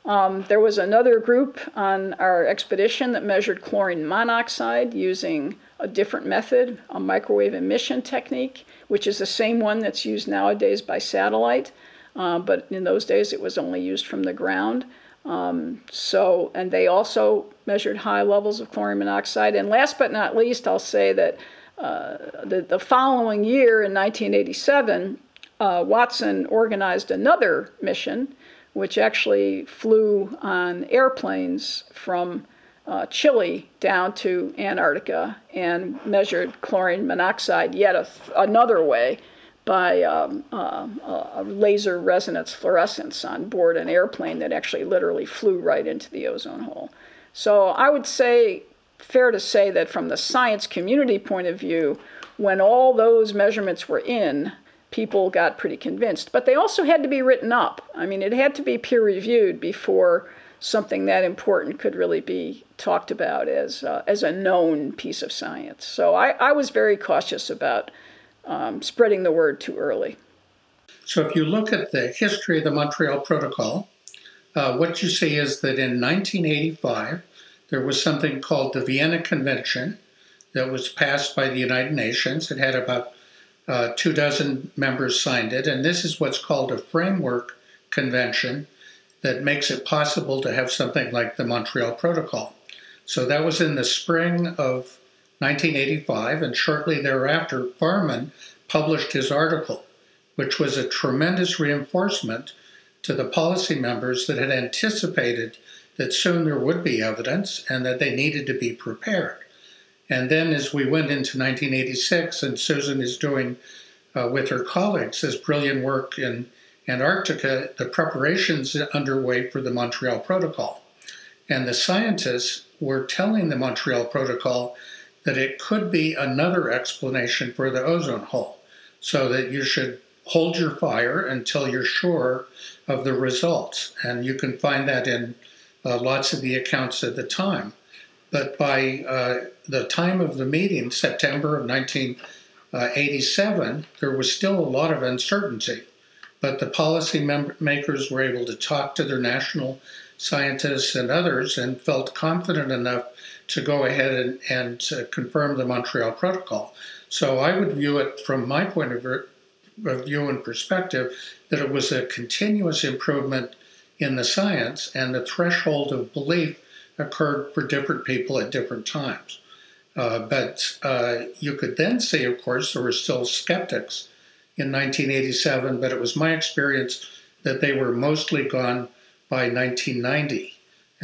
Um, there was another group on our expedition that measured chlorine monoxide using a different method, a microwave emission technique, which is the same one that's used nowadays by satellite. Uh, but in those days, it was only used from the ground. Um, so, and they also measured high levels of chlorine monoxide. And last but not least, I'll say that uh, the, the following year in 1987, uh, Watson organized another mission, which actually flew on airplanes from uh, Chile down to Antarctica and measured chlorine monoxide yet another way by um, uh, laser resonance fluorescence on board an airplane that actually literally flew right into the ozone hole. So I would say, fair to say that from the science community point of view, when all those measurements were in, people got pretty convinced. But they also had to be written up. I mean, it had to be peer reviewed before something that important could really be talked about as, uh, as a known piece of science. So I, I was very cautious about um, spreading the word too early. So, if you look at the history of the Montreal Protocol, uh, what you see is that in 1985, there was something called the Vienna Convention that was passed by the United Nations. It had about uh, two dozen members signed it, and this is what's called a framework convention that makes it possible to have something like the Montreal Protocol. So that was in the spring of 1985, and shortly thereafter, Farman published his article, which was a tremendous reinforcement to the policy members that had anticipated that soon there would be evidence and that they needed to be prepared. And then, as we went into 1986, and Susan is doing uh, with her colleagues this brilliant work in Antarctica, the preparations underway for the Montreal Protocol. And the scientists were telling the Montreal Protocol that it could be another explanation for the ozone hole, so that you should hold your fire until you're sure of the results. And you can find that in uh, lots of the accounts at the time. But by uh, the time of the meeting, September of 1987, there was still a lot of uncertainty. But the policy makers were able to talk to their national scientists and others and felt confident enough to go ahead and, and confirm the Montreal Protocol. So I would view it from my point of view and perspective that it was a continuous improvement in the science, and the threshold of belief occurred for different people at different times. Uh, but uh, you could then say, of course, there were still skeptics in 1987, but it was my experience that they were mostly gone by 1990.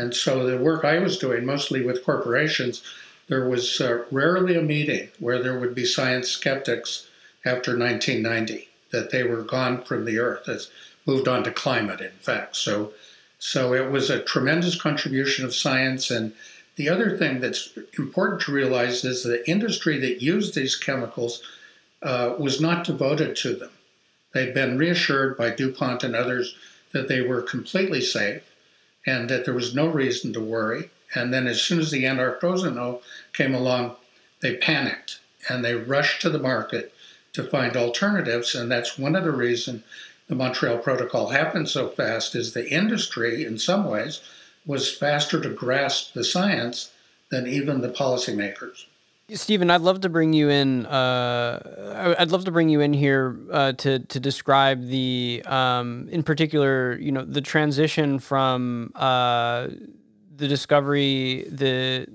And so the work I was doing, mostly with corporations, there was uh, rarely a meeting where there would be science skeptics after 1990, that they were gone from the earth, it's moved on to climate, in fact. So, so it was a tremendous contribution of science. And the other thing that's important to realize is the industry that used these chemicals uh, was not devoted to them. They'd been reassured by DuPont and others that they were completely safe and that there was no reason to worry. And then, as soon as the Antarctozono came along, they panicked and they rushed to the market to find alternatives. And that's one of the reasons the Montreal Protocol happened so fast. Is the industry, in some ways, was faster to grasp the science than even the policymakers. Stephen, I'd love to bring you in. Uh, I'd love to bring you in here uh, to to describe the, um, in particular, you know, the transition from uh, the discovery the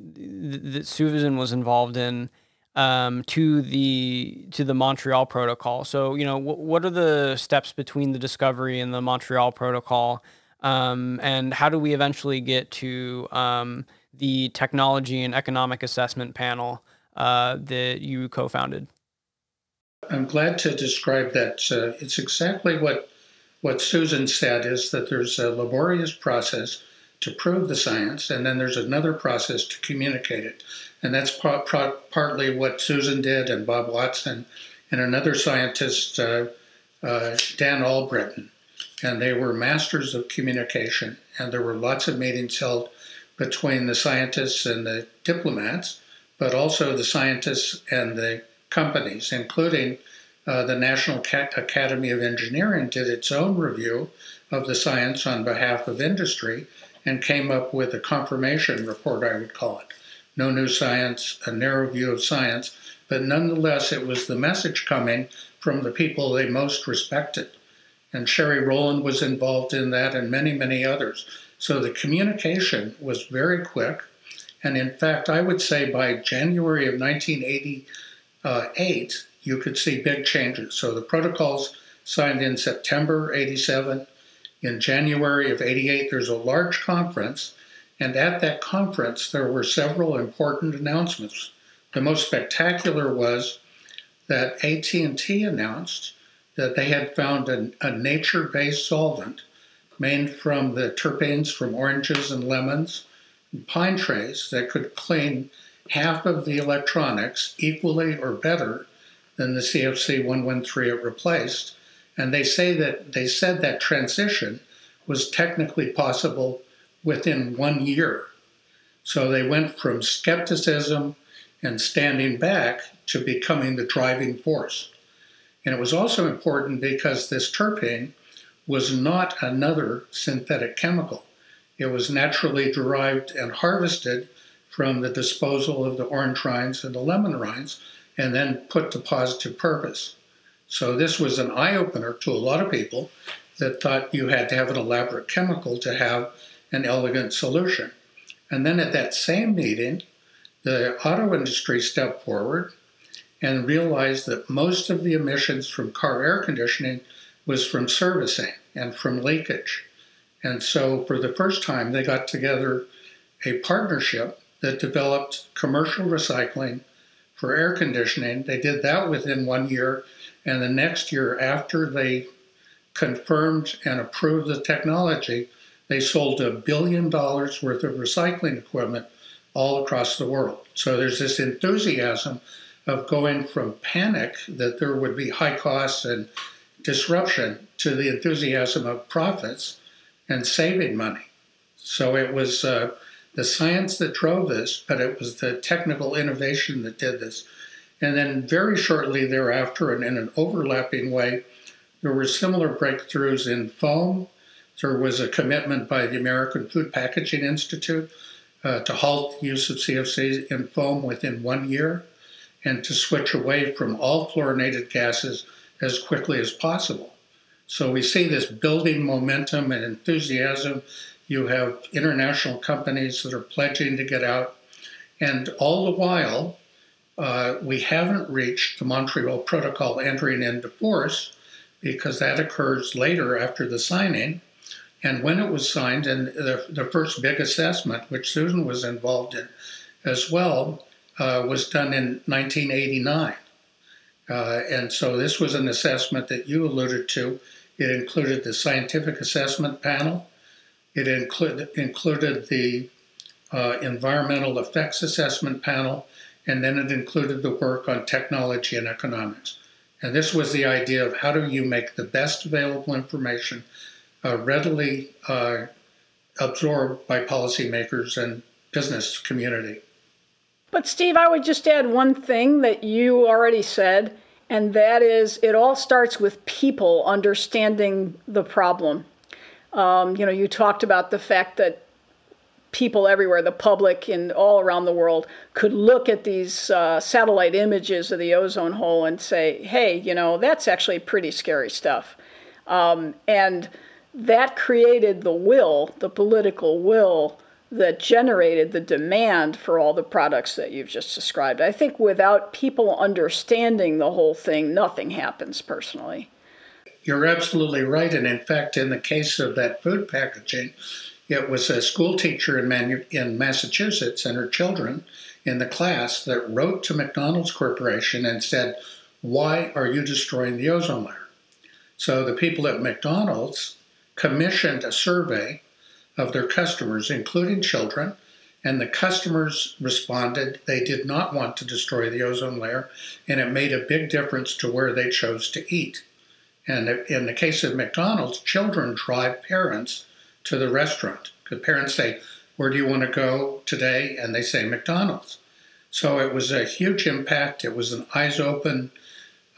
that Susan was involved in um, to the to the Montreal Protocol. So, you know, w- what are the steps between the discovery and the Montreal Protocol, um, and how do we eventually get to um, the technology and economic assessment panel? Uh, that you co-founded. I'm glad to describe that. Uh, it's exactly what what Susan said is that there's a laborious process to prove the science, and then there's another process to communicate it. And that's par- par- partly what Susan did, and Bob Watson, and another scientist, uh, uh, Dan Albritton. And they were masters of communication, and there were lots of meetings held between the scientists and the diplomats, but also the scientists and the companies, including uh, the National Academy of Engineering did its own review of the science on behalf of industry and came up with a confirmation report, I would call it. No new science, a narrow view of science, but nonetheless, it was the message coming from the people they most respected. And Sherry Rowland was involved in that and many, many others. So the communication was very quick. And in fact, I would say by January of 1988, you could see big changes. So the protocols signed in September 87. In January of 88, there's a large conference. And at that conference, there were several important announcements. The most spectacular was that AT&T announced that they had found a, a nature-based solvent made from the terpenes from oranges and lemons pine trees that could clean half of the electronics equally or better than the CFC 113 it replaced. And they say that they said that transition was technically possible within one year. So they went from skepticism and standing back to becoming the driving force. And it was also important because this terpene was not another synthetic chemical. It was naturally derived and harvested from the disposal of the orange rinds and the lemon rinds and then put to positive purpose. So this was an eye opener to a lot of people that thought you had to have an elaborate chemical to have an elegant solution. And then at that same meeting, the auto industry stepped forward and realized that most of the emissions from car air conditioning was from servicing and from leakage. And so, for the first time, they got together a partnership that developed commercial recycling for air conditioning. They did that within one year. And the next year, after they confirmed and approved the technology, they sold a billion dollars worth of recycling equipment all across the world. So there's this enthusiasm of going from panic that there would be high costs and disruption to the enthusiasm of profits and saving money. So it was uh, the science that drove this, but it was the technical innovation that did this. And then very shortly thereafter, and in an overlapping way, there were similar breakthroughs in foam. There was a commitment by the American Food Packaging Institute uh, to halt the use of CFCs in foam within one year and to switch away from all fluorinated gases as quickly as possible. So we see this building momentum and enthusiasm. You have international companies that are pledging to get out. And all the while, uh, we haven't reached the Montreal Protocol entering into force because that occurs later after the signing. And when it was signed, and the, the first big assessment, which Susan was involved in as well, uh, was done in 1989. Uh, and so this was an assessment that you alluded to. It included the scientific assessment panel. It included included the uh, environmental effects assessment panel, and then it included the work on technology and economics. And this was the idea of how do you make the best available information uh, readily uh, absorbed by policymakers and business community. But, Steve, I would just add one thing that you already said, and that is it all starts with people understanding the problem. Um, you know, you talked about the fact that people everywhere, the public and all around the world, could look at these uh, satellite images of the ozone hole and say, hey, you know, that's actually pretty scary stuff. Um, and that created the will, the political will that generated the demand for all the products that you've just described. I think without people understanding the whole thing, nothing happens personally. You're absolutely right. And in fact, in the case of that food packaging, it was a school teacher in, Manu- in Massachusetts and her children in the class that wrote to McDonald's Corporation and said, Why are you destroying the ozone layer? So the people at McDonald's commissioned a survey of their customers, including children, and the customers responded they did not want to destroy the ozone layer, and it made a big difference to where they chose to eat. And in the case of McDonald's, children drive parents to the restaurant. The parents say, where do you want to go today? And they say McDonald's. So it was a huge impact. It was an eyes open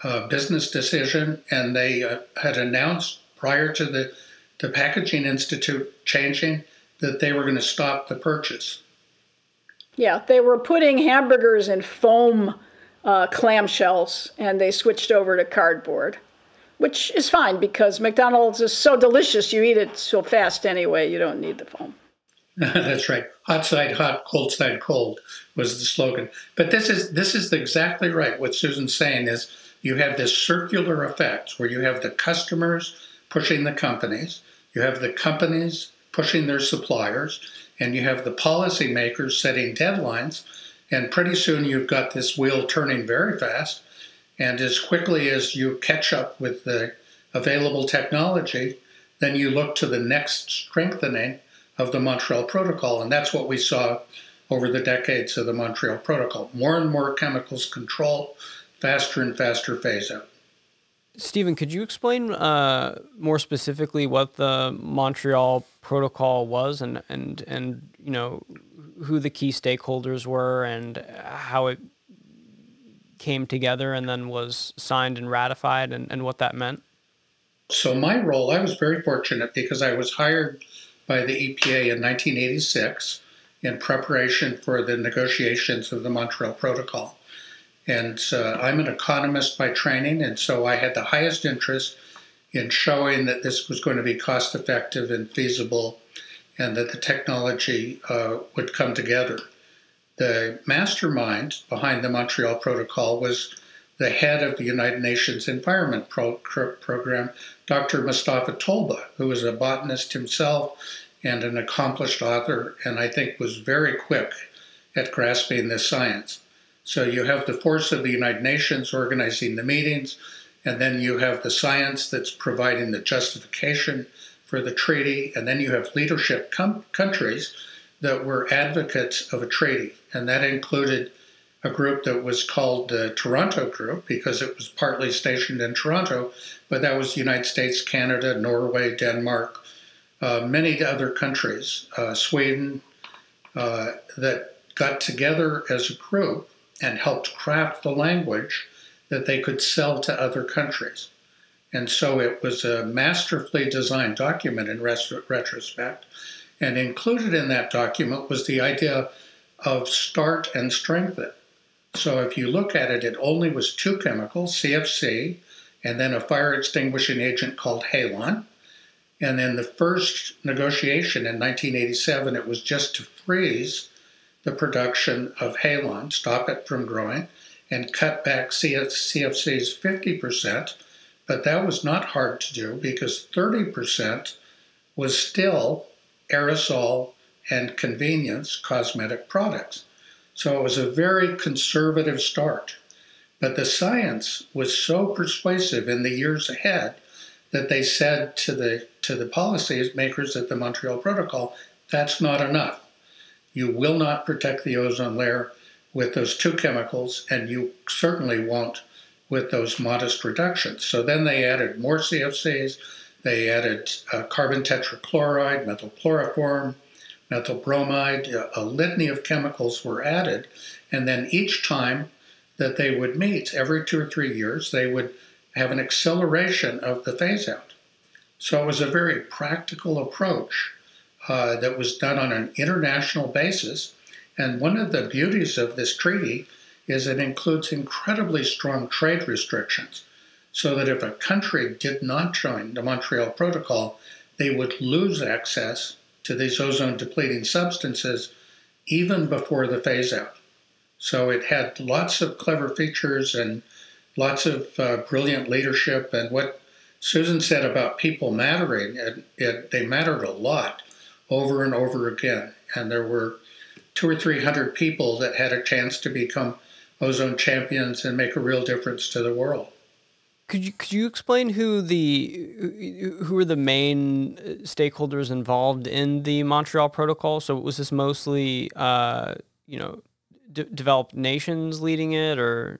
uh, business decision, and they uh, had announced prior to the, the Packaging Institute changing that they were going to stop the purchase. Yeah, they were putting hamburgers in foam uh, clamshells and they switched over to cardboard, which is fine because McDonald's is so delicious, you eat it so fast anyway, you don't need the foam. That's right. Hot side hot, cold side cold was the slogan. But this is this is exactly right. What Susan's saying is you have this circular effect where you have the customers pushing the companies, you have the companies pushing their suppliers, and you have the policymakers setting deadlines. And pretty soon you've got this wheel turning very fast. And as quickly as you catch up with the available technology, then you look to the next strengthening of the Montreal Protocol. And that's what we saw over the decades of the Montreal Protocol. More and more chemicals control, faster and faster phase out. Stephen, could you explain uh, more specifically what the Montreal Protocol was, and and and you know who the key stakeholders were, and how it came together, and then was signed and ratified, and, and what that meant? So my role, I was very fortunate because I was hired by the EPA in 1986 in preparation for the negotiations of the Montreal Protocol. And uh, I'm an economist by training, and so I had the highest interest in showing that this was going to be cost effective and feasible and that the technology uh, would come together. The mastermind behind the Montreal Protocol was the head of the United Nations Environment Pro- Program, Dr. Mustafa Tolba, who was a botanist himself and an accomplished author, and I think was very quick at grasping this science. So you have the force of the United Nations organizing the meetings, and then you have the science that's providing the justification for the treaty, and then you have leadership countries that were advocates of a treaty, and that included a group that was called the Toronto Group because it was partly stationed in Toronto, but that was the United States, Canada, Norway, Denmark, uh, many other countries, uh, Sweden, uh, that got together as a group and helped craft the language that they could sell to other countries. And so it was a masterfully designed document in retrospect. And included in that document was the idea of start and strengthen. So if you look at it, it only was two chemicals, CFC, and then a fire extinguishing agent called halon. And then the first negotiation in 1987, it was just to freeze the production of halon, stop it from growing, and cut back CFCs 50%. But that was not hard to do because 30% was still aerosol and convenience cosmetic products. So it was a very conservative start. But the science was so persuasive in the years ahead that they said to the to the policy makers at the Montreal Protocol, that's not enough. You will not protect the ozone layer with those two chemicals, and you certainly won't with those modest reductions. So then they added more CFCs, they added uh, carbon tetrachloride, methylchloroform, methyl bromide, a litany of chemicals were added, and then each time that they would meet, every two or three years, they would have an acceleration of the phase out. So it was a very practical approach uh, that was done on an international basis. And one of the beauties of this treaty is it includes incredibly strong trade restrictions, so that if a country did not join the Montreal Protocol, they would lose access to these ozone depleting substances even before the phase out. So it had lots of clever features and lots of uh, brilliant leadership. And what Susan said about people mattering, it, it, they mattered a lot over and over again. And there were two or three hundred people that had a chance to become ozone champions and make a real difference to the world. Could you could you explain who the who are the main stakeholders involved in the Montreal Protocol? So was this mostly uh, you know d- developed nations leading it, or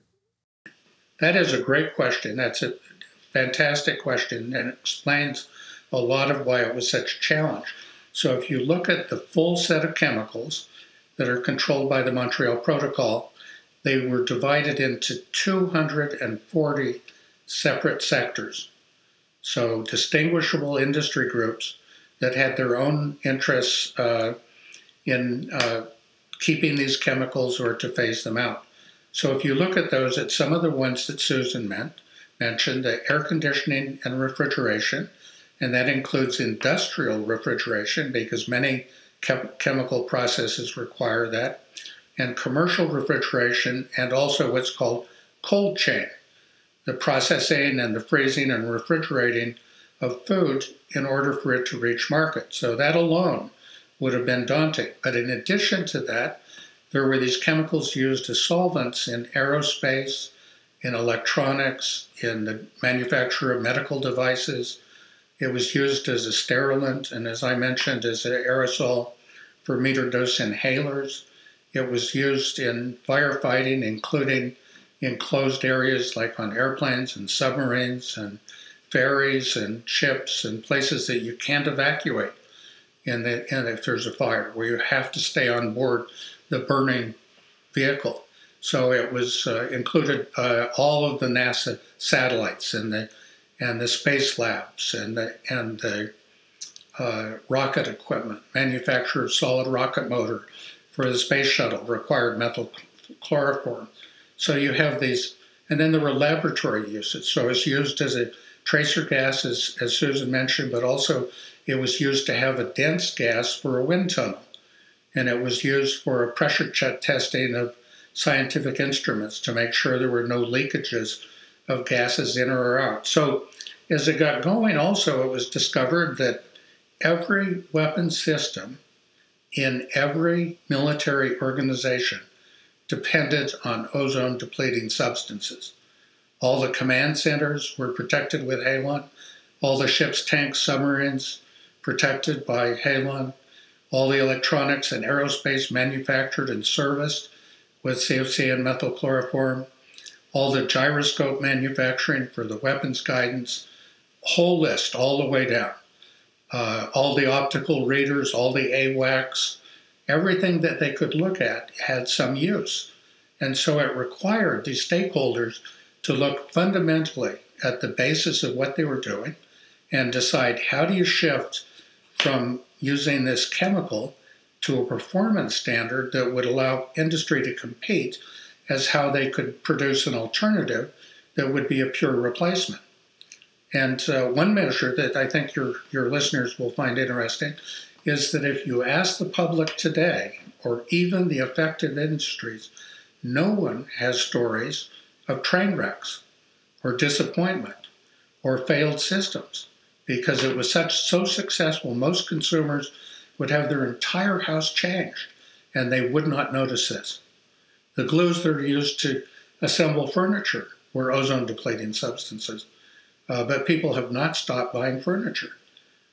that is a great question. That's a fantastic question, and explains a lot of why it was such a challenge. So if you look at the full set of chemicals that are controlled by the Montreal Protocol, they were divided into 240 separate sectors. So distinguishable industry groups that had their own interests uh, in uh, keeping these chemicals or to phase them out. So if you look at those, at some of the ones that Susan meant, mentioned, the air conditioning and refrigeration, and that includes industrial refrigeration because many chem- chemical processes require that, and commercial refrigeration, and also what's called cold chain, the processing and the freezing and refrigerating of food in order for it to reach market. So that alone would have been daunting. But in addition to that, there were these chemicals used as solvents in aerospace, in electronics, in the manufacture of medical devices. It was used as a sterilant, and as I mentioned, as an aerosol for meter dose inhalers. It was used in firefighting, including in closed areas like on airplanes and submarines and ferries and ships and places that you can't evacuate and, the, and if there's a fire, where you have to stay on board the burning vehicle. So it was uh, included uh, all of the NASA satellites and the and the space labs and the and the uh, rocket equipment. Manufacture of solid rocket motor for the space shuttle required methyl chloroform. So you have these, and then there were laboratory uses. So it's used as a tracer gas, as, as Susan mentioned, but also it was used to have a dense gas for a wind tunnel. And it was used for a pressure check testing of scientific instruments to make sure there were no leakages of gases in or out. So as it got going, also, it was discovered that every weapon system in every military organization depended on ozone depleting substances. All the command centers were protected with halon, all the ship's tanks, submarines protected by halon, all the electronics and aerospace manufactured and serviced with CFC and methylchloroform, all the gyroscope manufacturing for the weapons guidance, whole list all the way down. Uh, all the optical readers, all the AWACS, everything that they could look at had some use. And so it required these stakeholders to look fundamentally at the basis of what they were doing and decide how do you shift from using this chemical to a performance standard that would allow industry to compete as how they could produce an alternative that would be a pure replacement. And uh, one measure that I think your, your listeners will find interesting is that if you ask the public today, or even the affected industries, no one has stories of train wrecks or disappointment or failed systems because it was such so successful most consumers would have their entire house changed and they would not notice this the glues that are used to assemble furniture were ozone depleting substances uh, but people have not stopped buying furniture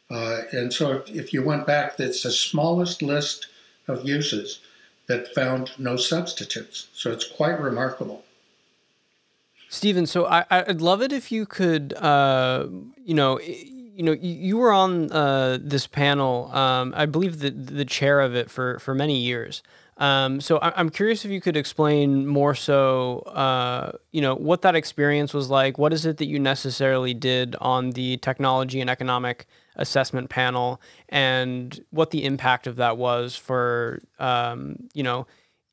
uh, and so if, if you went back it's the smallest list of uses that found no substitutes so it's quite remarkable Stephen, so I, I'd love it if you could, uh, you know, you know, you were on uh, this panel. Um, I believe the the chair of it for for many years. Um, so I'm curious if you could explain more so, uh, you know, what that experience was like. What is it that you necessarily did on the technology and economic assessment panel, and what the impact of that was for, um, you know,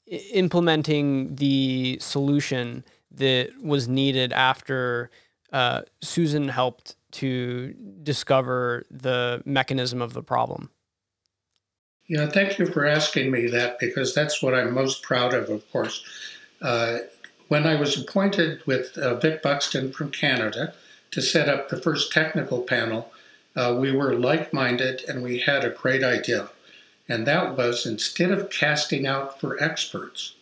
implementing the solution that was needed after uh, Susan helped to discover the mechanism of the problem? Yeah, thank you for asking me that because that's what I'm most proud of, of course. Uh, when I was appointed with uh, Vic Buxton from Canada to set up the first technical panel, uh, we were like minded and we had a great idea. And that was instead of casting out for experts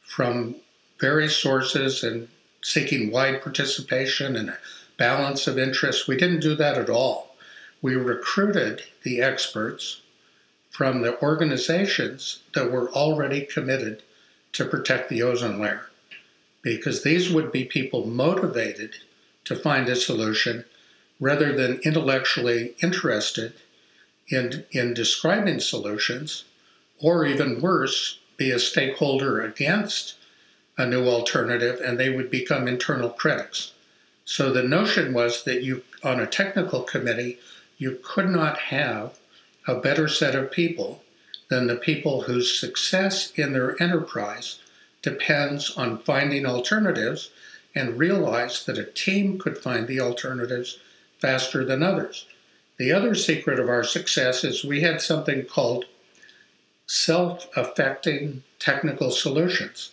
from various sources and seeking wide participation and a balance of interests. We didn't do that at all. We recruited the experts from the organizations that were already committed to protect the ozone layer because these would be people motivated to find a solution rather than intellectually interested in, in describing solutions, or even worse, be a stakeholder against a new alternative and they would become internal critics. So the notion was that you, on a technical committee, you could not have a better set of people than the people whose success in their enterprise depends on finding alternatives and realize that a team could find the alternatives faster than others. The other secret of our success is we had something called self affecting technical solutions.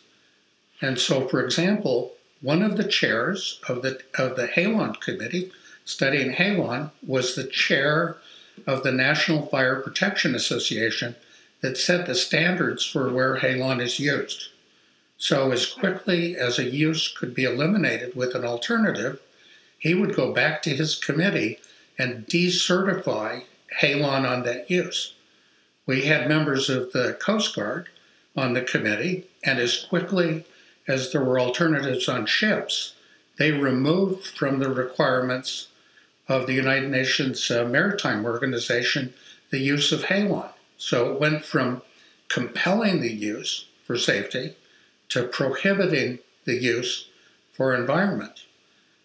And so, for example, one of the chairs of the, of the Halon Committee studying Halon was the chair of the National Fire Protection Association that set the standards for where halon is used. So, as quickly as a use could be eliminated with an alternative, he would go back to his committee and decertify halon on that use. We had members of the Coast Guard on the committee, and as quickly as there were alternatives on ships, they removed from the requirements of the United Nations uh, Maritime Organization the use of halon. So it went from compelling the use for safety to prohibiting the use for environment.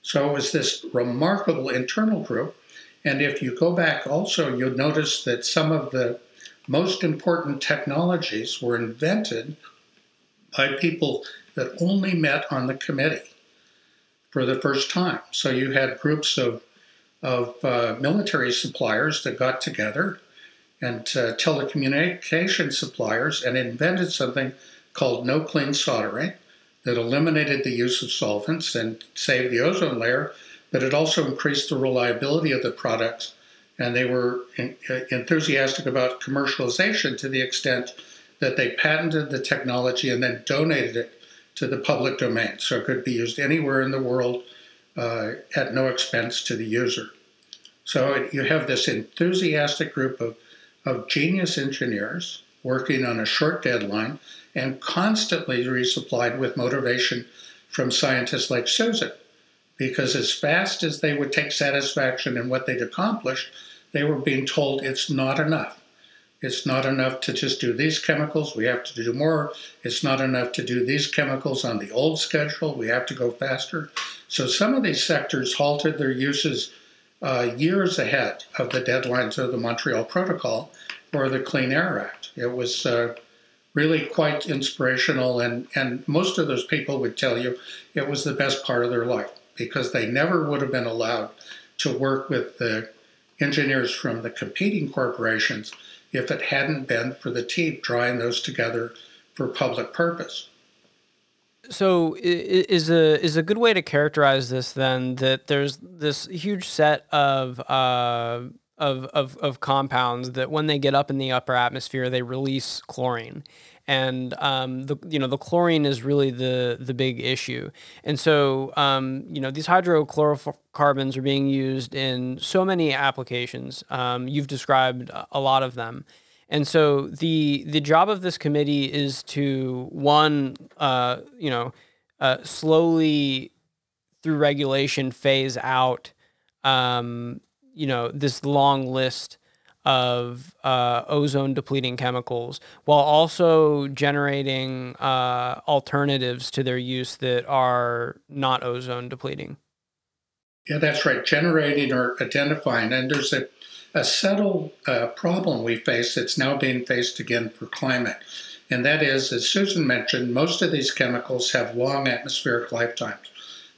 So it was this remarkable internal group. And if you go back also, you'll notice that some of the most important technologies were invented by people that only met on the committee for the first time. So you had groups of, of uh, military suppliers that got together and uh, telecommunication suppliers and invented something called no clean soldering that eliminated the use of solvents and saved the ozone layer, but it also increased the reliability of the products. And they were in, uh, enthusiastic about commercialization to the extent that they patented the technology and then donated it to the public domain. So it could be used anywhere in the world uh, at no expense to the user. So you have this enthusiastic group of of genius engineers working on a short deadline and constantly resupplied with motivation from scientists like Susan. Because as fast as they would take satisfaction in what they'd accomplished, they were being told it's not enough. It's not enough to just do these chemicals. We have to do more. It's not enough to do these chemicals on the old schedule. We have to go faster. So some of these sectors halted their uses uh, years ahead of the deadlines of the Montreal Protocol or the Clean Air Act. It was uh, really quite inspirational, and, and most of those people would tell you it was the best part of their life because they never would have been allowed to work with the engineers from the competing corporations if it hadn't been for the team drawing those together for public purpose. So is a is a good way to characterize this then that there's this huge set of uh, of, of of compounds that when they get up in the upper atmosphere they release chlorine and um, the you know the chlorine is really the the big issue. And so um, you know these hydrochlorocarbons are being used in so many applications. Um, you've described a lot of them. And so the the job of this committee is to one, uh, you know, uh, slowly through regulation phase out, um, you know, this long list of uh, ozone depleting chemicals while also generating uh, alternatives to their use that are not ozone depleting. Yeah, that's right. Generating or identifying. And there's a a subtle uh, problem we face that's now being faced again for climate. And that is, as Susan mentioned, most of these chemicals have long atmospheric lifetimes.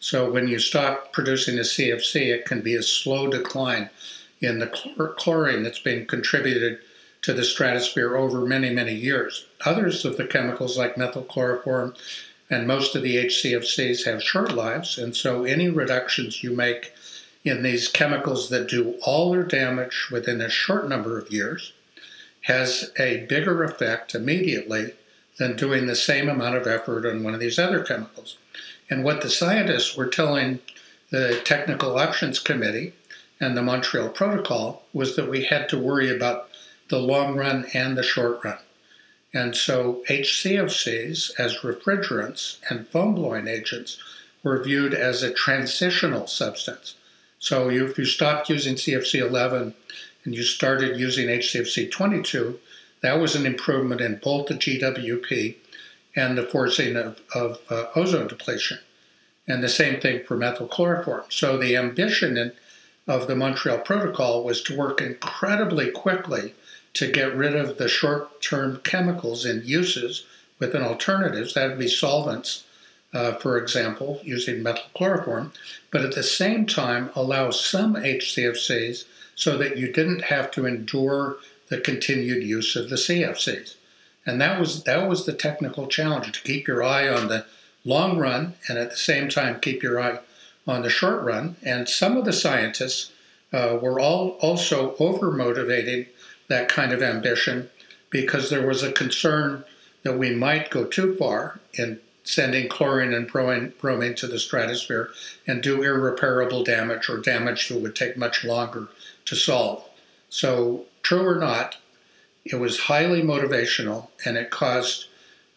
So when you stop producing a CFC, it can be a slow decline in the chlor- chlorine that's been contributed to the stratosphere over many, many years. Others of the chemicals, like methyl chloroform and most of the HCFCs, have short lives, and so any reductions you make in these chemicals that do all their damage within a short number of years has a bigger effect immediately than doing the same amount of effort on one of these other chemicals. And what the scientists were telling the Technical Options Committee and the Montreal Protocol was that we had to worry about the long run and the short run. And so HCFCs as refrigerants and foam blowing agents were viewed as a transitional substance. So if you stopped using CFC 11 and you started using HCFC 22, that was an improvement in both the GWP and the forcing of, of uh, ozone depletion. And the same thing for methylchloroform. So the ambition in, of the Montreal Protocol was to work incredibly quickly to get rid of the short term chemicals and uses with an alternatives. That would be solvents, uh, for example, using methylchloroform, but at the same time allow some HCFCs so that you didn't have to endure the continued use of the CFCs. And that was that was the technical challenge to keep your eye on the long run and at the same time keep your eye on the short run. And some of the scientists uh, were all also over motivating that kind of ambition because there was a concern that we might go too far in sending chlorine and bromine, to the stratosphere and do irreparable damage or damage that would take much longer to solve. So, true or not, it was highly motivational and it caused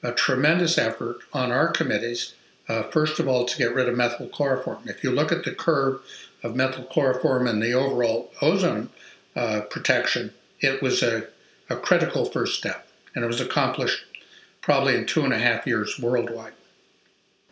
a tremendous effort on our committees, uh, first of all, to get rid of methyl chloroform. If you look at the curve of methyl chloroform and the overall ozone uh, protection, it was a, a critical first step, and it was accomplished probably in two and a half years worldwide.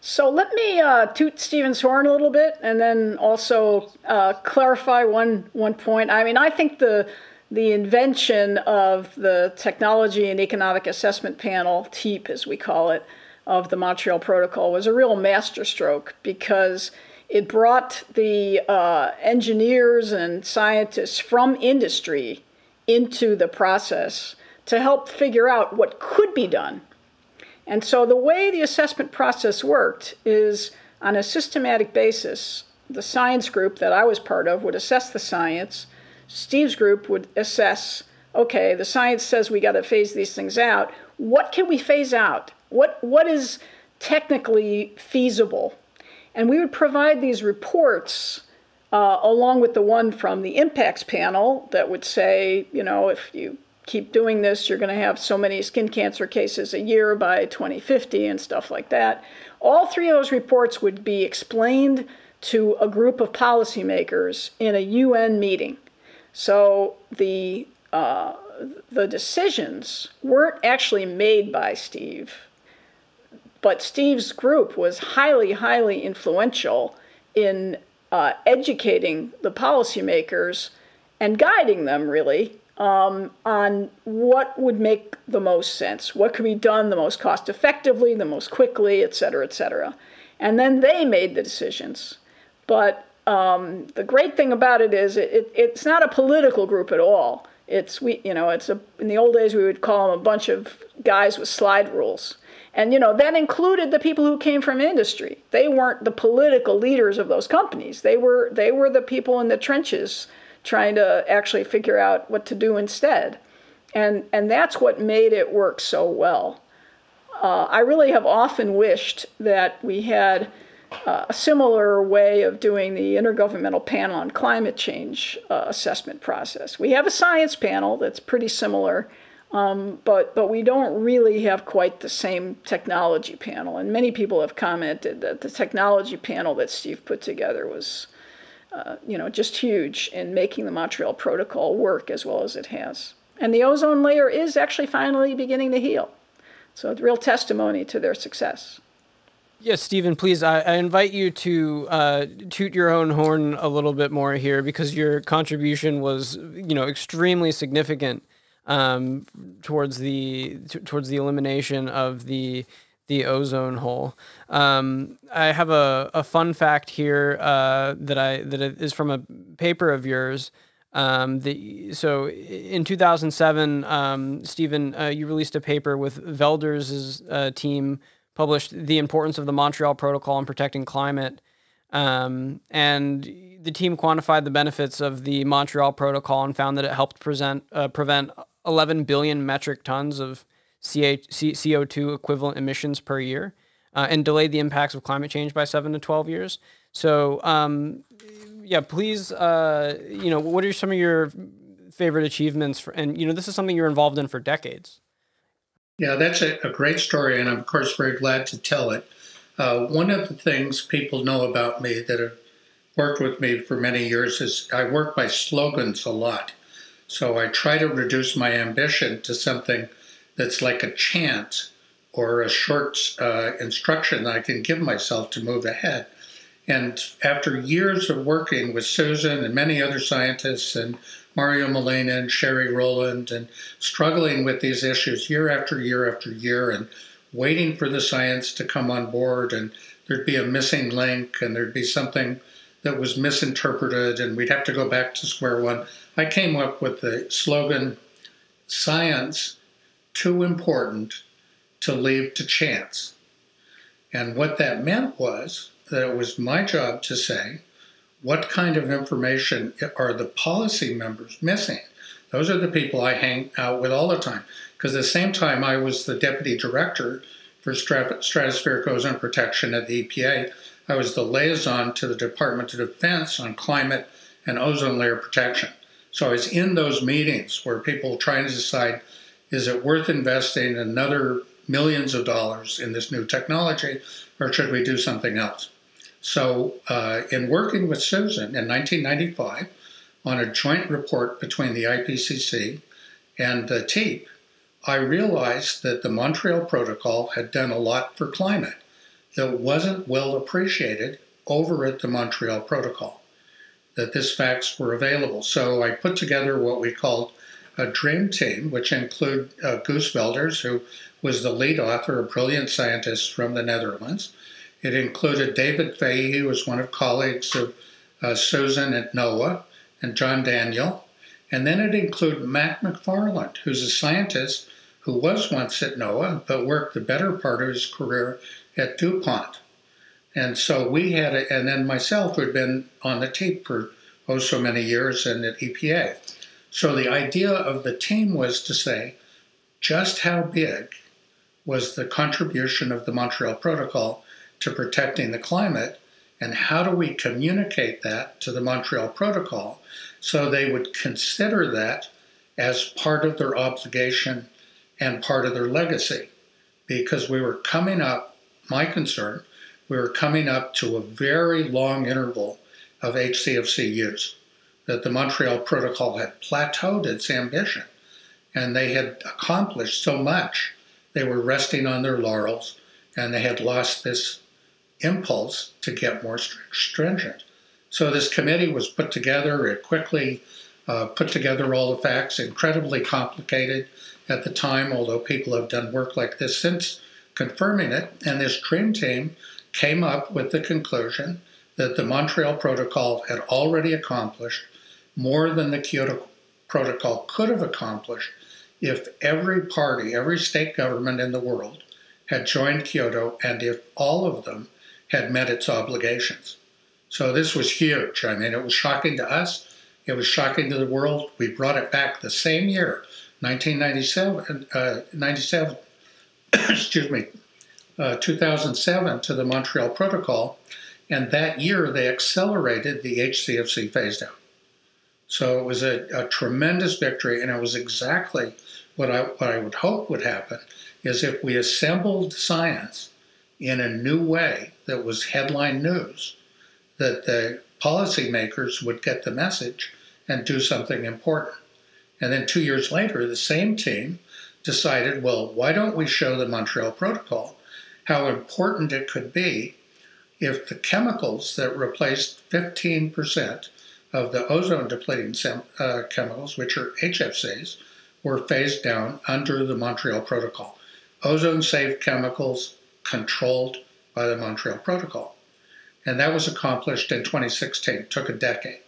So let me uh, toot Stephen's horn a little bit, and then also uh, clarify one one point. I mean, I think the the invention of the Technology and Economic Assessment Panel, TEAP as we call it, of the Montreal Protocol was a real masterstroke because it brought the uh, engineers and scientists from industry into the process to help figure out what could be done. And so the way the assessment process worked is on a systematic basis, the science group that I was part of would assess the science Steve's group would assess okay, the science says we got to phase these things out. What can we phase out? What, what is technically feasible? And we would provide these reports uh, along with the one from the impacts panel that would say, you know, if you keep doing this, you're going to have so many skin cancer cases a year by 2050 and stuff like that. All three of those reports would be explained to a group of policymakers in a UN meeting. So the uh, the decisions weren't actually made by Steve, but Steve's group was highly, highly influential in uh, educating the policymakers and guiding them really um, on what would make the most sense, what could be done the most cost effectively, the most quickly, et cetera, et cetera. And then they made the decisions. But um, the great thing about it is it, it, it's not a political group at all. It's we, you know, it's a in the old days we would call them a bunch of guys with slide rules, and you know that included the people who came from industry. They weren't the political leaders of those companies. They were they were the people in the trenches trying to actually figure out what to do instead, and and that's what made it work so well. Uh, I really have often wished that we had uh, a similar way of doing the Intergovernmental Panel on Climate Change uh, assessment process. We have a science panel that's pretty similar, um, but, but we don't really have quite the same technology panel. And many people have commented that the technology panel that Steve put together was, uh, you know, just huge in making the Montreal Protocol work as well as it has. And the ozone layer is actually finally beginning to heal. So real testimony to their success. Yes, Stephen, please, I, I invite you to uh, toot your own horn a little bit more here because your contribution was, you know, extremely significant um, towards the t- towards the elimination of the the ozone hole. Um, I have a, a fun fact here uh, that I that is from a paper of yours. Um, the, so in 2007, um, Stephen, uh, you released a paper with Velders' uh, team published the importance of the Montreal Protocol in protecting climate. Um, and the team quantified the benefits of the Montreal Protocol and found that it helped present, uh, prevent 11 billion metric tons of CO2 equivalent emissions per year uh, and delayed the impacts of climate change by seven to 12 years. So, um, yeah, please, uh, you know, what are some of your favorite achievements? For, and, you know, this is something you're involved in for decades. Yeah, that's a, a, great story, and I'm, of course, very glad to tell it. Uh, one of the things people know about me that have worked with me for many years is I work by slogans a lot. So I try to reduce my ambition to something that's like a chant or a short uh, instruction I can give myself to move ahead. And after years of working with Susan and many other scientists and Mario Molina and Sherry Rowland and struggling with these issues year after year after year and waiting for the science to come on board and there'd be a missing link and there'd be something that was misinterpreted and we'd have to go back to square one. I came up with the slogan science too important to leave to chance. And what that meant was that it was my job to say, what kind of information are the policy members missing? Those are the people I hang out with all the time. Because at the same time, I was the deputy director for stratospheric ozone protection at the EPA. I was the liaison to the Department of Defense on climate and ozone layer protection. So I was in those meetings where people were trying to decide is it worth investing another millions of dollars in this new technology or should we do something else? So, uh, in working with Susan in 1995 on a joint report between the IPCC and the TEAP, I realized that the Montreal Protocol had done a lot for climate that wasn't well appreciated over at the Montreal Protocol, that these facts were available. So I put together what we called a dream team, which include uh, Guus Velders, who was the lead author, a brilliant scientist from the Netherlands. It included David Fahey, who was one of colleagues of uh, Susan at NOAA, and John Daniel. And then it included Matt McFarland, who's a scientist who was once at NOAA, but worked the better part of his career at DuPont. And so we had, a, and then myself, who had been on the TEAP for oh so many years and at EPA. So the idea of the team was to say just how big was the contribution of the Montreal Protocol to protecting the climate, and how do we communicate that to the Montreal Protocol so they would consider that as part of their obligation and part of their legacy? Because we were coming up my concern, we were coming up to a very long interval of HCFC use, that the Montreal Protocol had plateaued its ambition and they had accomplished so much. They were resting on their laurels and they had lost this impulse to get more stringent. So this committee was put together. It quickly uh, put together all the facts, incredibly complicated at the time, although people have done work like this since confirming it. And this dream team came up with the conclusion that the Montreal Protocol had already accomplished more than the Kyoto Protocol could have accomplished if every party, every state government in the world had joined Kyoto and if all of them had met its obligations. So this was huge. I mean, it was shocking to us. It was shocking to the world. We brought it back the same year, 1997, uh, 97, excuse me, uh, 2007 to the Montreal Protocol, and that year they accelerated the HCFC phase down. So it was a, a, tremendous victory, and it was exactly what I, what I would hope would happen is if we assembled science in a new way that was headline news, that the policymakers would get the message and do something important. And then two years later, the same team decided, well, why don't we show the Montreal Protocol how important it could be if the chemicals that replaced 15% of the ozone depleting uh, chemicals, which are HFCs, were phased down under the Montreal Protocol. Ozone safe chemicals controlled by the Montreal Protocol. And that was accomplished in 2016. It took a decade.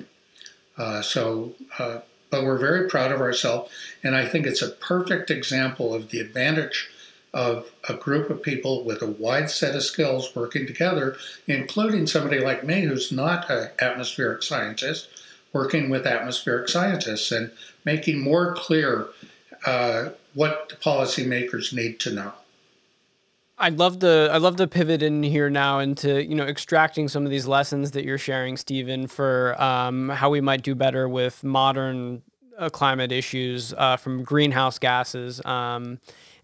Uh, so, uh, but we're very proud of ourselves. And I think it's a perfect example of the advantage of a group of people with a wide set of skills working together, including somebody like me who's not an atmospheric scientist, working with atmospheric scientists and making more clear uh, what the policymakers need to know. I'd love to. I'd love to pivot in here now into you know extracting some of these lessons that you're sharing, Stephen, for um, how we might do better with modern uh, climate issues uh, from greenhouse gases um,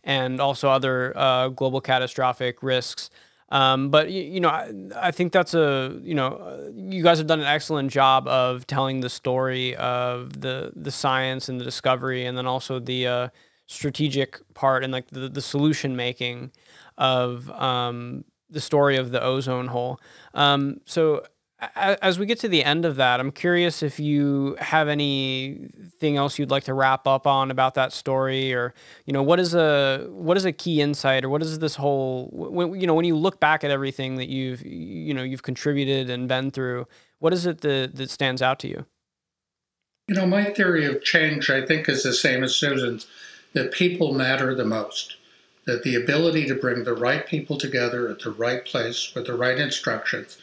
and also other uh, global catastrophic risks. Um, but you, you know, I, I, think that's a you know, uh, you guys have done an excellent job of telling the story of the the science and the discovery, and then also the uh, strategic part and like the the solution making of um, the story of the ozone hole. Um, so as we get to the end of that, I'm curious if you have anything else you'd like to wrap up on about that story, or you know, what is a what is a key insight, or what is this whole when, you know when you look back at everything that you've you know you've contributed and been through, what is it that that stands out to you? You know, my theory of change, I think, is the same as Susan's. That people matter the most. That the ability to bring the right people together at the right place with the right instructions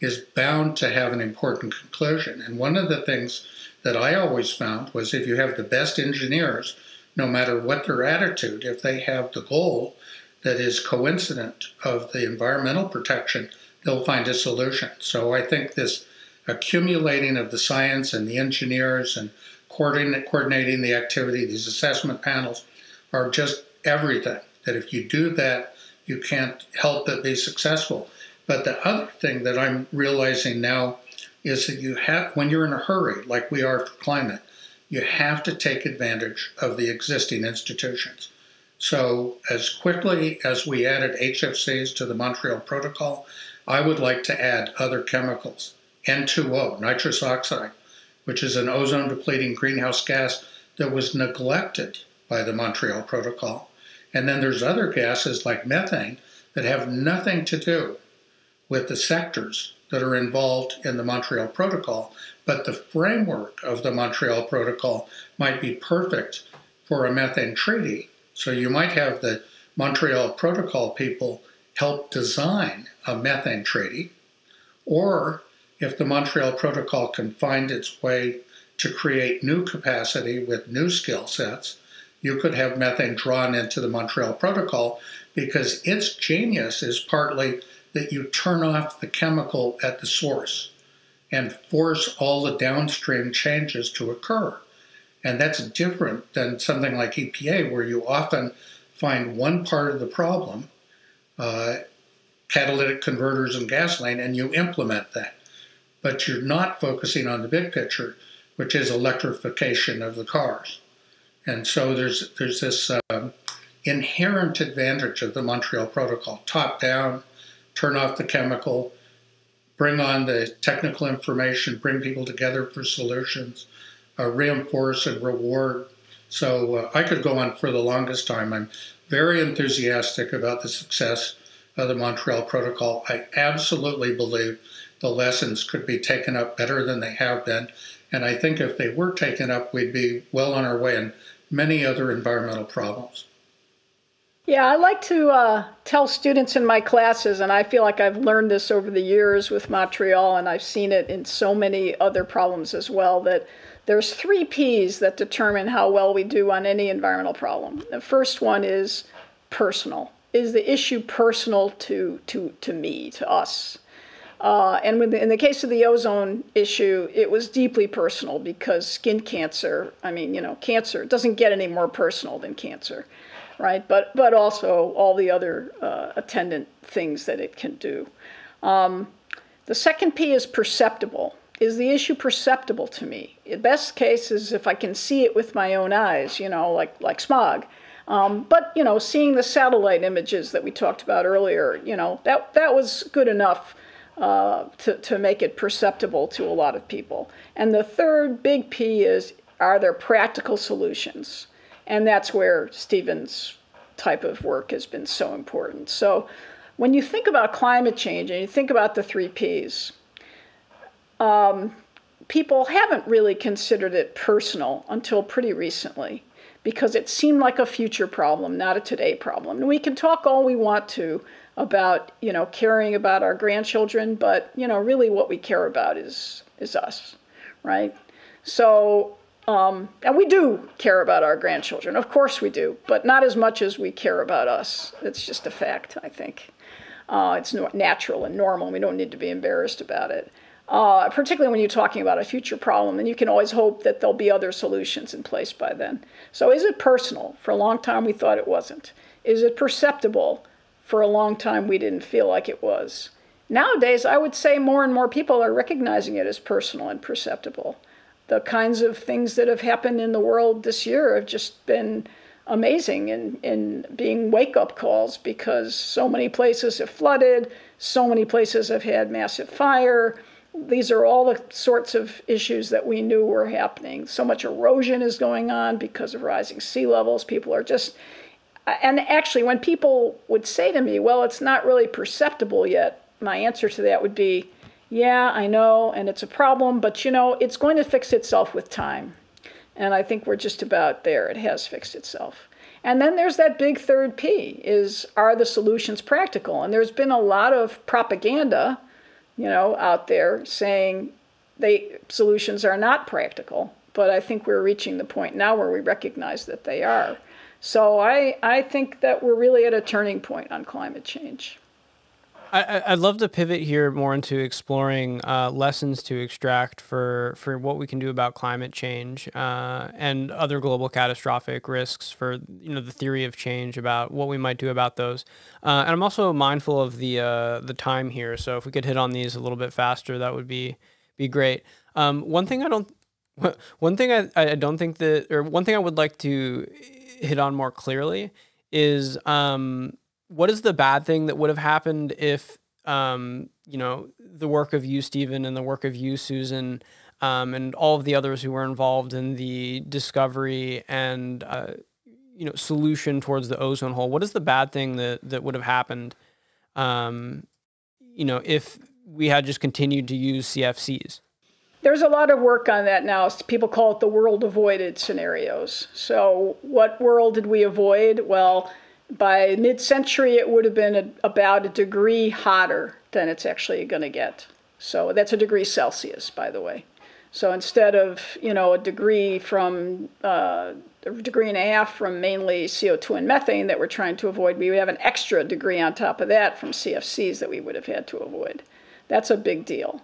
is bound to have an important conclusion. And one of the things that I always found was if you have the best engineers, no matter what their attitude, if they have the goal that is coincident of the environmental protection, they'll find a solution. So I think this accumulating of the science and the engineers and coordinating the activity, these assessment panels are just everything. That if you do that, you can't help but be successful. But the other thing that I'm realizing now is that you have, when you're in a hurry, like we are for climate, you have to take advantage of the existing institutions. So, as quickly as we added HFCs to the Montreal Protocol, I would like to add other chemicals. N2O, nitrous oxide, which is an ozone depleting greenhouse gas that was neglected by the Montreal Protocol. And then there's other gases like methane that have nothing to do with the sectors that are involved in the Montreal Protocol, but the framework of the Montreal Protocol might be perfect for a methane treaty. So you might have the Montreal Protocol people help design a methane treaty, or if the Montreal Protocol can find its way to create new capacity with new skill sets, you could have methane drawn into the Montreal Protocol because its genius is partly that you turn off the chemical at the source and force all the downstream changes to occur. And that's different than something like EPA, where you often find one part of the problem, uh, catalytic converters and gasoline, and you implement that. But you're not focusing on the big picture, which is electrification of the cars. And so there's there's this um, inherent advantage of the Montreal Protocol, top down, turn off the chemical, bring on the technical information, bring people together for solutions, uh, reinforce and reward. So uh, I could go on for the longest time. I'm very enthusiastic about the success of the Montreal Protocol. I absolutely believe the lessons could be taken up better than they have been. And I think if they were taken up, we'd be well on our way in many other environmental problems. Yeah, I like to uh, tell students in my classes, and I feel like I've learned this over the years with Montreal, and I've seen it in so many other problems as well, that there's three P's that determine how well we do on any environmental problem. The first one is personal. Is the issue personal to, to, to me, to us? Uh, and the, in the case of the ozone issue, it was deeply personal because skin cancer, I mean, you know, cancer doesn't get any more personal than cancer right? But but also all the other uh, attendant things that it can do. Um, the second P is perceptible. Is the issue perceptible to me? The best case is if I can see it with my own eyes, you know, like like smog. Um, but you know, seeing the satellite images that we talked about earlier, you know, that that was good enough uh, to to make it perceptible to a lot of people. And the third big P is: Are there practical solutions? And that's where Stephen's type of work has been so important. So when you think about climate change and you think about the three Ps, um, people haven't really considered it personal until pretty recently because it seemed like a future problem, not a today problem. And we can talk all we want to about, you know, caring about our grandchildren, but, you know, really what we care about is, is us, right? So um, and we do care about our grandchildren, of course we do, but not as much as we care about us. It's just a fact, I think. Uh, it's natural and normal. We don't need to be embarrassed about it. Uh, particularly when you're talking about a future problem, and you can always hope that there'll be other solutions in place by then. So, is it personal? For a long time, we thought it wasn't. Is it perceptible? for a long time, we didn't feel like it was. Nowadays, I would say more and more people are recognizing it as personal and perceptible. The kinds of things that have happened in the world this year have just been amazing in, in being wake up calls because so many places have flooded, so many places have had massive fire. These are all the sorts of issues that we knew were happening. So much erosion is going on because of rising sea levels. People are just, and actually, when people would say to me, well, it's not really perceptible yet, my answer to that would be, yeah, I know, and it's a problem, but you know, it's going to fix itself with time. And I think we're just about there. It has fixed itself. And then there's that big third P is are the solutions practical? And there's been a lot of propaganda, you know, out there saying they solutions are not practical. But I think we're reaching the point now where we recognize that they are. So I, I think that we're really at a turning point on climate change. I, would love to pivot here more into exploring uh, lessons to extract for, for what we can do about climate change uh, and other global catastrophic risks for you know the theory of change about what we might do about those. Uh, and I'm also mindful of the uh, the time here, so if we could hit on these a little bit faster, that would be be great. Um, one thing I don't one thing I, I don't think that or one thing I would like to hit on more clearly is um, what is the bad thing that would have happened if um, you know the work of you, Stephen, and the work of you, Susan, um, and all of the others who were involved in the discovery and uh, you know solution towards the ozone hole? What is the bad thing that that would have happened? Um, you know, if we had just continued to use CFCs. There's a lot of work on that now. People call it the world avoided scenarios. So, what world did we avoid? Well, by mid century, it would have been a, about a degree hotter than it's actually going to get. So that's a degree Celsius, by the way. So instead of you know a degree from uh, a degree and a half from mainly CO2 and methane that we're trying to avoid, we would have an extra degree on top of that from CFCs that we would have had to avoid. That's a big deal.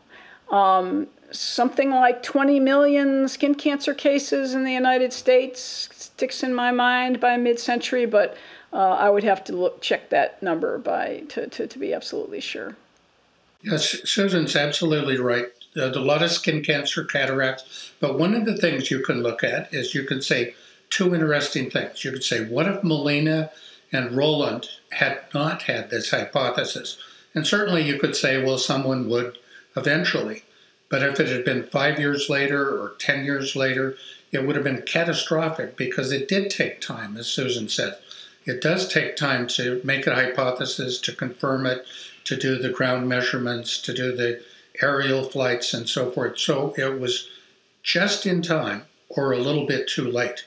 Um, something like 20 million skin cancer cases in the United States sticks in my mind by mid-century, but uh, I would have to look check that number by to, to, to be absolutely sure. Yes, Susan's absolutely right. There's a lot of skin cancer, cataracts, but one of the things you can look at is you can say two interesting things. You could say, what if Molina and Rowland had not had this hypothesis? And certainly you could say, well, someone would eventually. But if it had been five years later or 10 years later, it would have been catastrophic because it did take time, as Susan said. It does take time to make a hypothesis, to confirm it, to do the ground measurements, to do the aerial flights, and so forth. So it was just in time, or a little bit too late,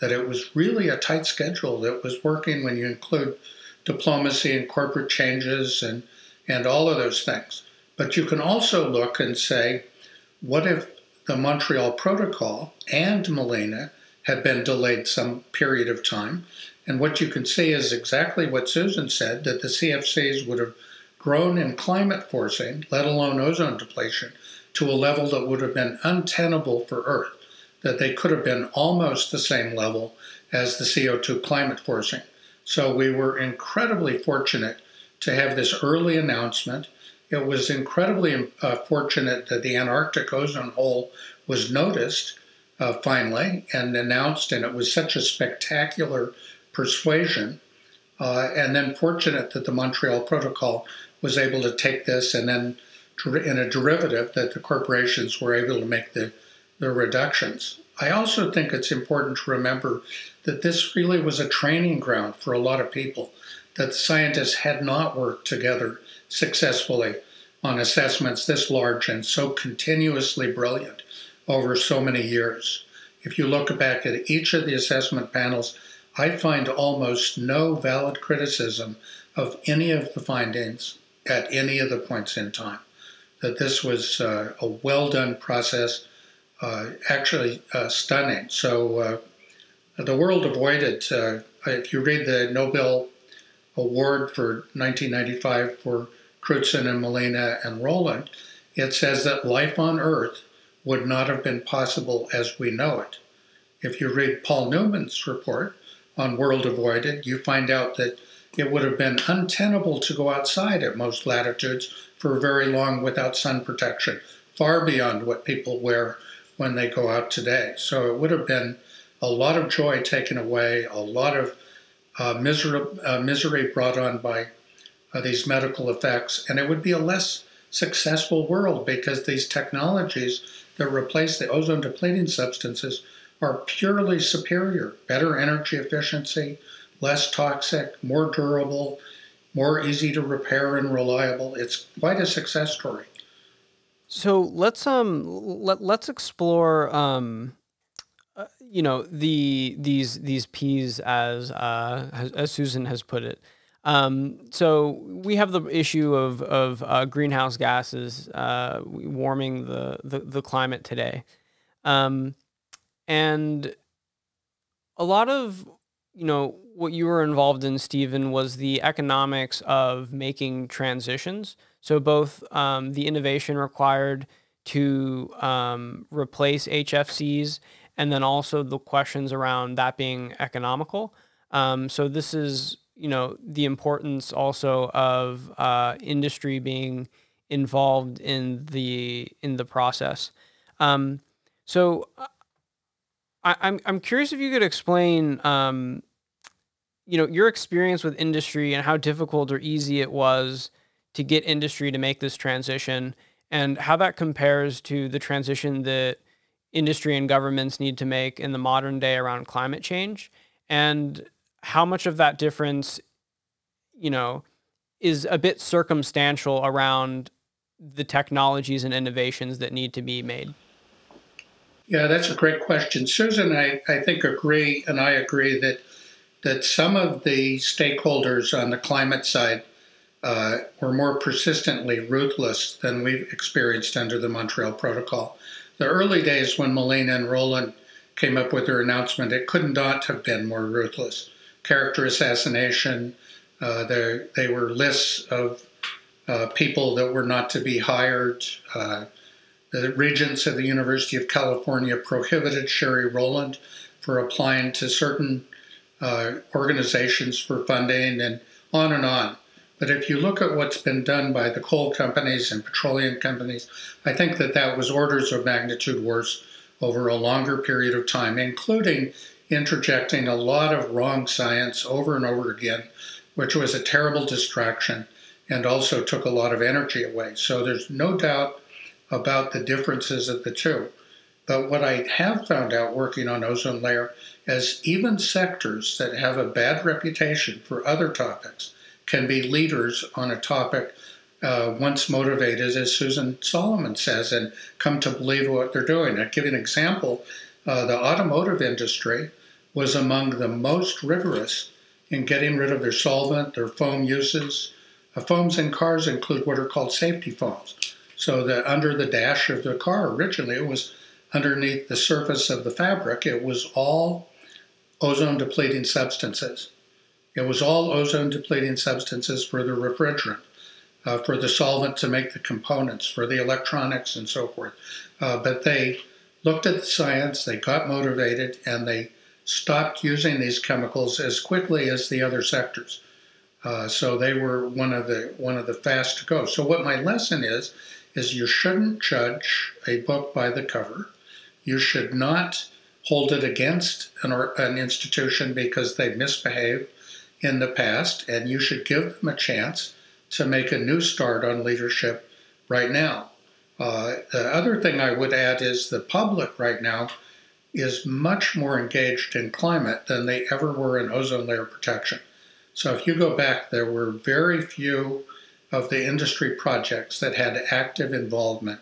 that it was really a tight schedule that was working when you include diplomacy and corporate changes and, and all of those things. But you can also look and say, what if the Montreal Protocol and Molina had been delayed some period of time? And what you can see is exactly what Susan said that the CFCs would have grown in climate forcing, let alone ozone depletion, to a level that would have been untenable for Earth, that they could have been almost the same level as the CO2 climate forcing. So we were incredibly fortunate to have this early announcement. It was incredibly uh, fortunate that the Antarctic ozone hole was noticed uh, finally and announced, and it was such a spectacular persuasion, uh, and then fortunate that the Montreal Protocol was able to take this and then in a derivative that the corporations were able to make the, the reductions. I also think it's important to remember that this really was a training ground for a lot of people, that scientists had not worked together successfully on assessments this large and so continuously brilliant over so many years. If you look back at each of the assessment panels, I find almost no valid criticism of any of the findings at any of the points in time. That this was uh, a well done process, uh, actually uh, stunning. So, uh, the world avoided, uh, if you read the Nobel Award for 1995 for Crutzen and Molina and Rowland, it says that life on Earth would not have been possible as we know it. If you read Paul Newman's report, on World Avoided, you find out that it would have been untenable to go outside at most latitudes for very long without sun protection, far beyond what people wear when they go out today. So it would have been a lot of joy taken away, a lot of uh, misery, uh, misery brought on by uh, these medical effects, and it would be a less successful world because these technologies that replace the ozone depleting substances are purely superior, better energy efficiency, less toxic, more durable, more easy to repair and reliable. It's quite a success story. So let's um let let's explore um uh, you know the these these P's as uh as, as Susan has put it. Um, so we have the issue of of uh, greenhouse gases uh, warming the, the, the climate today, um, and a lot of you know what you were involved in, Stephen, was the economics of making transitions. So both um, the innovation required to um, replace HFCs, and then also the questions around that being economical. Um, so this is you know the importance also of uh, industry being involved in the in the process. Um, so I, am I'm, I'm curious if you could explain, um, you know, your experience with industry and how difficult or easy it was to get industry to make this transition, and how that compares to the transition that industry and governments need to make in the modern day around climate change, and how much of that difference, you know, is a bit circumstantial around the technologies and innovations that need to be made? Yeah, that's a great question. Susan, I, I think agree, and I agree that that some of the stakeholders on the climate side uh, were more persistently ruthless than we've experienced under the Montreal Protocol. The early days when Molina and Rowland came up with their announcement, it could not have been more ruthless character assassination. Uh, they were lists of uh, people that were not to be hired. Uh, the regents of the University of California prohibited Sherry Rowland for applying to certain uh, organizations for funding and on and on. But if you look at what's been done by the coal companies and petroleum companies, I think that that was orders of magnitude worse over a longer period of time, including interjecting a lot of wrong science over and over again, which was a terrible distraction and also took a lot of energy away. So there's no doubt about the differences of the two. But what I have found out working on ozone layer is even sectors that have a bad reputation for other topics can be leaders on a topic uh, once motivated, as Susan Solomon says, and come to believe what they're doing. I'll give you an example. Uh, the automotive industry was among the most rigorous in getting rid of their solvent, their foam uses. Uh, foams in cars include what are called safety foams. So that under the dash of the car, originally it was underneath the surface of the fabric, it was all ozone depleting substances. It was all ozone depleting substances for the refrigerant, uh, for the solvent to make the components, for the electronics, and so forth. Uh, but they looked at the science, they got motivated, and they stopped using these chemicals as quickly as the other sectors. Uh, so they were one of the one of the fast to go. So what my lesson is is you shouldn't judge a book by the cover. You should not hold it against an, an institution because they misbehaved in the past, and you should give them a chance to make a new start on leadership right now. Uh, the other thing I would add is the public right now is much more engaged in climate than they ever were in ozone layer protection. So if you go back, there were very few of the industry projects that had active involvement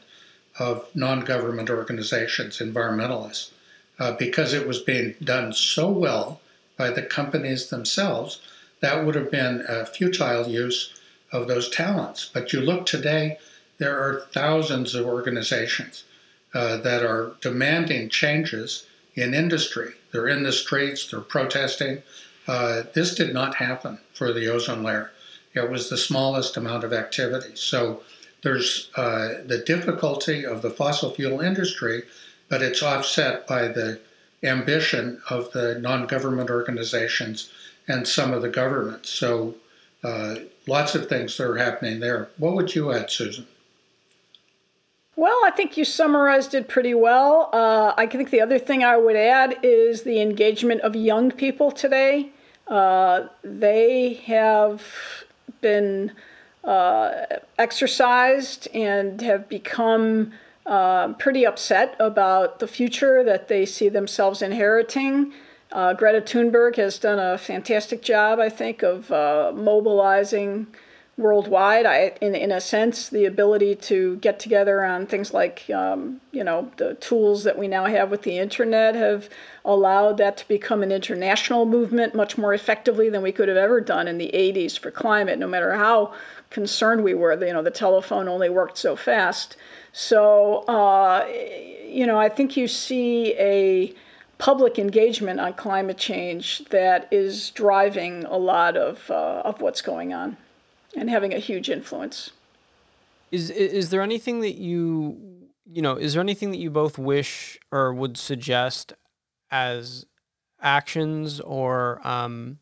of non-government organizations, environmentalists, uh, because it was being done so well by the companies themselves, that would have been a futile use of those talents. But you look today, there are thousands of organizations uh, that are demanding changes in industry. They're in the streets, they're protesting. Uh, this did not happen for the ozone layer. It was the smallest amount of activity. So there's uh, the difficulty of the fossil fuel industry, but it's offset by the ambition of the non government organizations and some of the governments. So uh, lots of things that are happening there. What would you add, Susan? Well, I think you summarized it pretty well. Uh, I think the other thing I would add is the engagement of young people today. Uh, they have been uh, exercised and have become uh, pretty upset about the future that they see themselves inheriting. Uh, Greta Thunberg has done a fantastic job, I think, of uh, mobilizing worldwide. I, in in a sense, the ability to get together on things like um, you know the tools that we now have with the internet have allowed that to become an international movement much more effectively than we could have ever done in the 80s for climate. No matter how concerned we were, you know, the telephone only worked so fast. So uh, you know, I think you see a public engagement on climate change that is driving a lot of, uh, of what's going on and having a huge influence. Is, is there anything that you, you know, is there anything that you both wish or would suggest as actions or, um,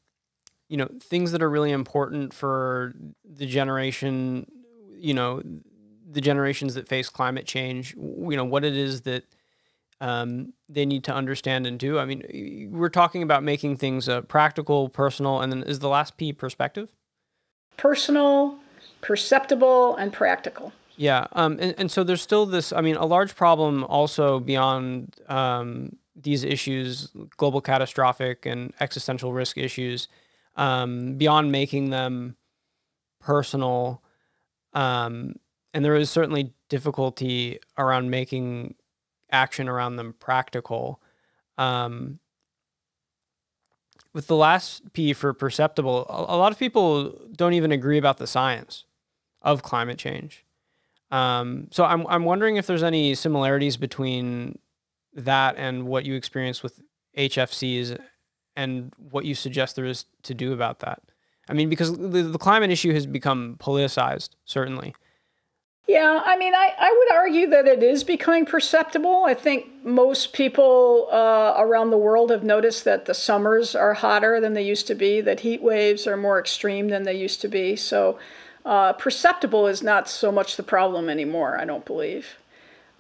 you know, things that are really important for the generation, you know, the generations that face climate change, you know, what it is that, um, they need to understand and do. I mean, we're talking about making things uh, practical, personal, and then is the last P perspective? Personal, perceptible, and practical. Yeah, um, and, and so there's still this. I mean, a large problem also beyond um, these issues, global catastrophic and existential risk issues, um, beyond making them personal. Um, and there is certainly difficulty around making action around them practical. Um, with the last P for perceptible, a, lot of people don't even agree about the science of climate change. Um, so I'm I'm wondering if there's any similarities between that and what you experienced with HFCs and what you suggest there is to do about that. I mean, because the, the climate issue has become politicized, certainly. Yeah, I mean, I, I would argue that it is becoming perceptible. I think most people uh, around the world have noticed that the summers are hotter than they used to be, that heat waves are more extreme than they used to be. So, uh, perceptible is not so much the problem anymore, I don't believe.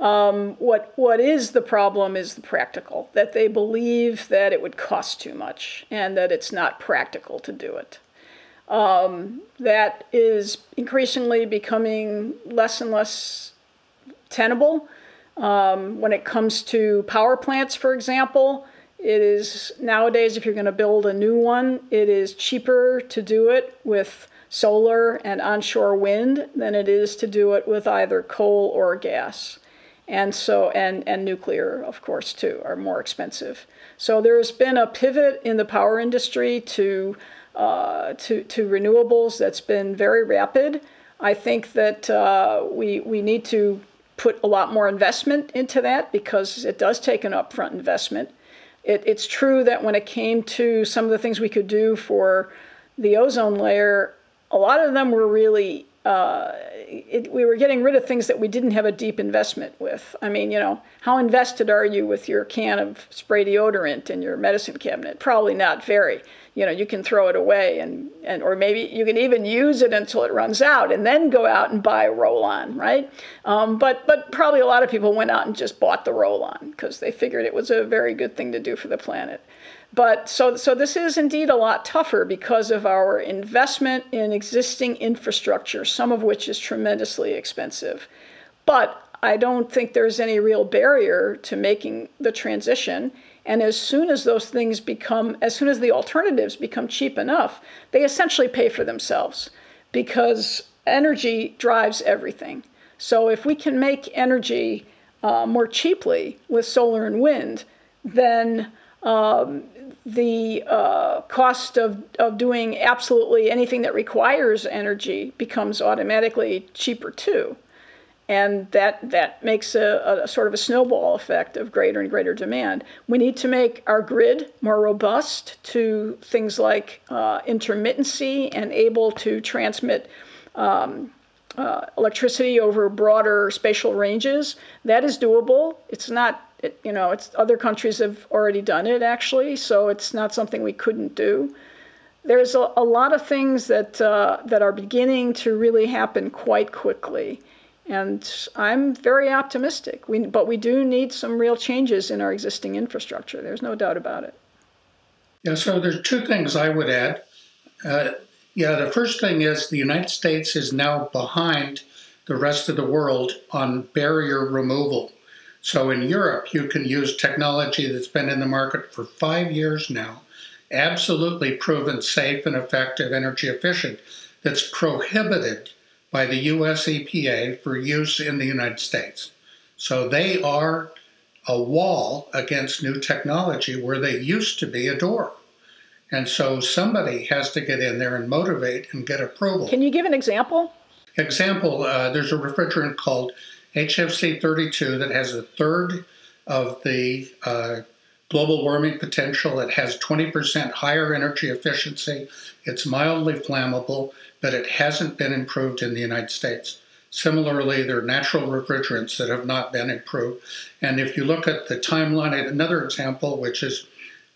Um, what what is the problem is the practical that they believe that it would cost too much and that it's not practical to do it um, that is increasingly becoming less and less tenable. Um, when it comes to power plants, for example, it is nowadays, if you're going to build a new one, it is cheaper to do it with solar and onshore wind than it is to do it with either coal or gas. And so, and, and nuclear, of course, too, are more expensive. So there has been a pivot in the power industry to uh, to, to renewables that's been very rapid. I think that uh, we, we need to put a lot more investment into that because it does take an upfront investment. It, it's true that when it came to some of the things we could do for the ozone layer, a lot of them were really uh, it, we were getting rid of things that we didn't have a deep investment with. I mean, you know, how invested are you with your can of spray deodorant in your medicine cabinet? Probably not very. You know, you can throw it away and, and or maybe you can even use it until it runs out and then go out and buy a roll-on, right? Um, but but probably a lot of people went out and just bought the roll-on because they figured it was a very good thing to do for the planet. But so, so this is indeed a lot tougher because of our investment in existing infrastructure, some of which is tremendously expensive. But I don't think there's any real barrier to making the transition. And as soon as those things become, as soon as the alternatives become cheap enough, they essentially pay for themselves because energy drives everything. So if we can make energy uh, more cheaply with solar and wind, then um, the uh, cost of, of doing absolutely anything that requires energy becomes automatically cheaper too. And that, that makes a, a, sort of a snowball effect of greater and greater demand. We need to make our grid more robust to things like uh, intermittency and able to transmit um, uh, electricity over broader spatial ranges. That is doable. It's not it, you know, it's other countries have already done it actually, so it's not something we couldn't do. there's a, a lot of things that uh, that are beginning to really happen quite quickly, and I'm very optimistic. We, but we do need some real changes in our existing infrastructure. There's no doubt about it. Yeah. So there's two things I would add. Uh, yeah, the first thing is the United States is now behind the rest of the world on barrier removal. So in Europe, you can use technology that's been in the market for five years now absolutely proven safe and effective energy efficient that's prohibited by the US EPA for use in the United States. So they are a wall against new technology where they used to be a door. And so somebody has to get in there and motivate and get approval. Can you give an example? Example, uh, there's a refrigerant called HFC 32 that has a third of the uh, global warming potential. It has 20% higher energy efficiency. It's mildly flammable, but it hasn't been improved in the United States. Similarly, there are natural refrigerants that have not been improved. And if you look at the timeline, another example, which is,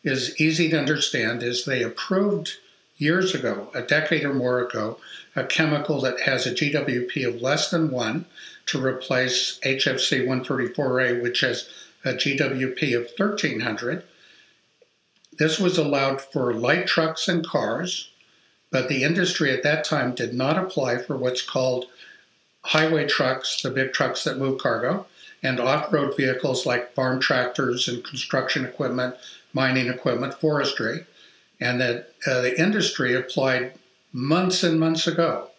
is easy to understand, is they approved years ago, a decade or more ago, a chemical that has a GWP of less than one to replace HFC 134A, which has a GWP of 1300. This was allowed for light trucks and cars, but the industry at that time did not apply for what's called highway trucks, the big trucks that move cargo, and off road vehicles like farm tractors and construction equipment, mining equipment, forestry. And that uh, the industry applied months and months ago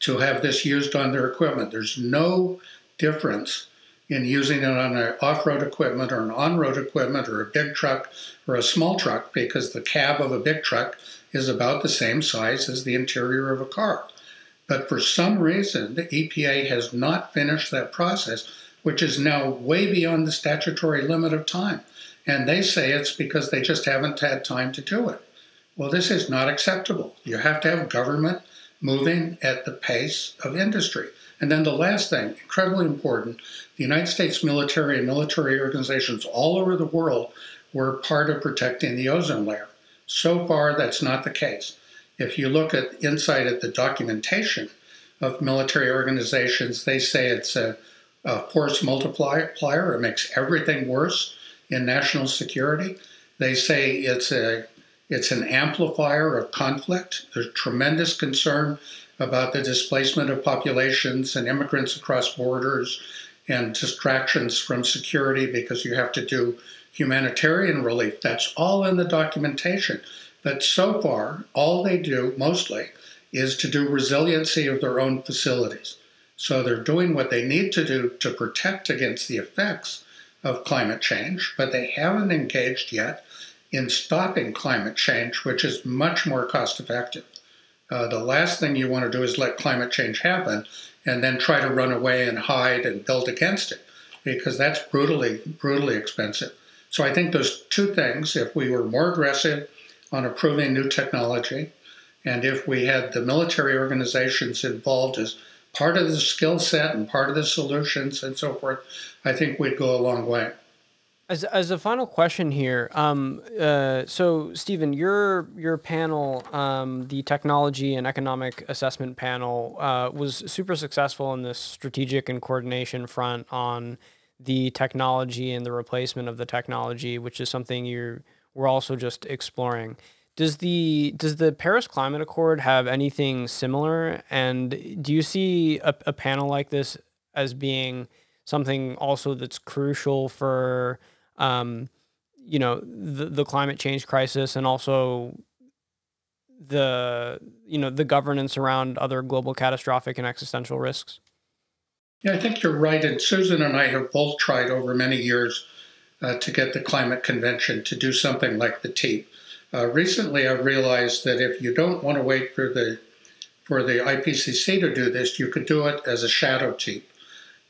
to have this used on their equipment. There's no difference in using it on an off-road equipment or an on-road equipment or a big truck or a small truck because the cab of a big truck is about the same size as the interior of a car. But for some reason, the EPA has not finished that process, which is now way beyond the statutory limit of time. And they say it's because they just haven't had time to do it. Well, this is not acceptable. You have to have government moving at the pace of industry. And then the last thing, incredibly important, the United States military and military organizations all over the world were part of protecting the ozone layer. So far, that's not the case. If you look at inside at the documentation of military organizations, they say it's a, a force multiplier. It makes everything worse in national security. They say it's a it's an amplifier of conflict. There's tremendous concern about the displacement of populations and immigrants across borders and distractions from security because you have to do humanitarian relief. That's all in the documentation. But so far, all they do mostly is to do resiliency of their own facilities. So they're doing what they need to do to protect against the effects of climate change, but they haven't engaged yet in stopping climate change, which is much more cost effective. Uh, the last thing you want to do is let climate change happen and then try to run away and hide and build against it because that's brutally, brutally expensive. So I think those two things, if we were more aggressive on approving new technology, and if we had the military organizations involved as part of the skill set and part of the solutions and so forth, I think we'd go a long way. As, as a final question here, um, uh, so Stephen, your your panel, um, the technology and economic assessment panel, uh, was super successful in this strategic and coordination front on the technology and the replacement of the technology, which is something you we're also just exploring. Does the does the Paris Climate Accord have anything similar? And do you see a, a panel like this as being something also that's crucial for um, you know, the, the climate change crisis and also the you know the governance around other global catastrophic and existential risks. Yeah i think you're right. And susan and i have both tried over many years uh, to get the climate convention to do something like the TEAP. Uh, recently, I've realized that if you don't want to wait for the for the IPCC to do this, you could do it as a shadow TEAP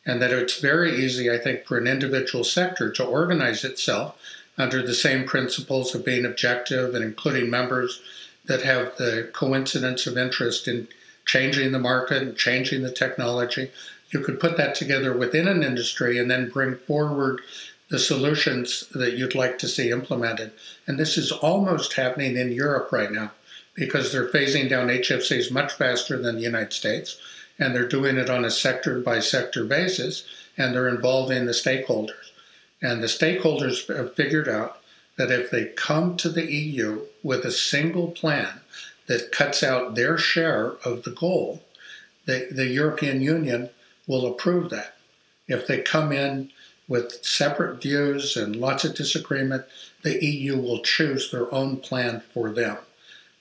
and that it's very easy, I think, for an individual sector to organize itself under the same principles of being objective and including members that have the coincidence of interest in changing the market and changing the technology. You could put that together within an industry and then bring forward the solutions that you'd like to see implemented. And this is almost happening in Europe right now. because they're phasing down HFCs much faster than the United States, and they're doing it on a sector by sector basis, and they're involving the stakeholders. And the stakeholders have figured out that if they come to the EU with a single plan that cuts out their share of the goal, the, the European Union will approve that. If they come in with separate views and lots of disagreement, the EU will choose their own plan for them.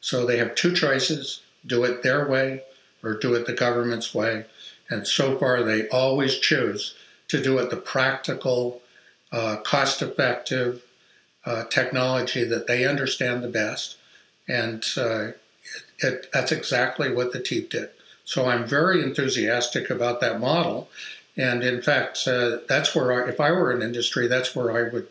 So they have two choices do it their way or do it the government's way. And so far, they always choose to do it the practical, uh, cost effective uh, technology that they understand the best. And uh, it, it, that's exactly what the TEAP did. So I'm very enthusiastic about that model. And in fact, uh, that's where I, if I were in industry, that's where I would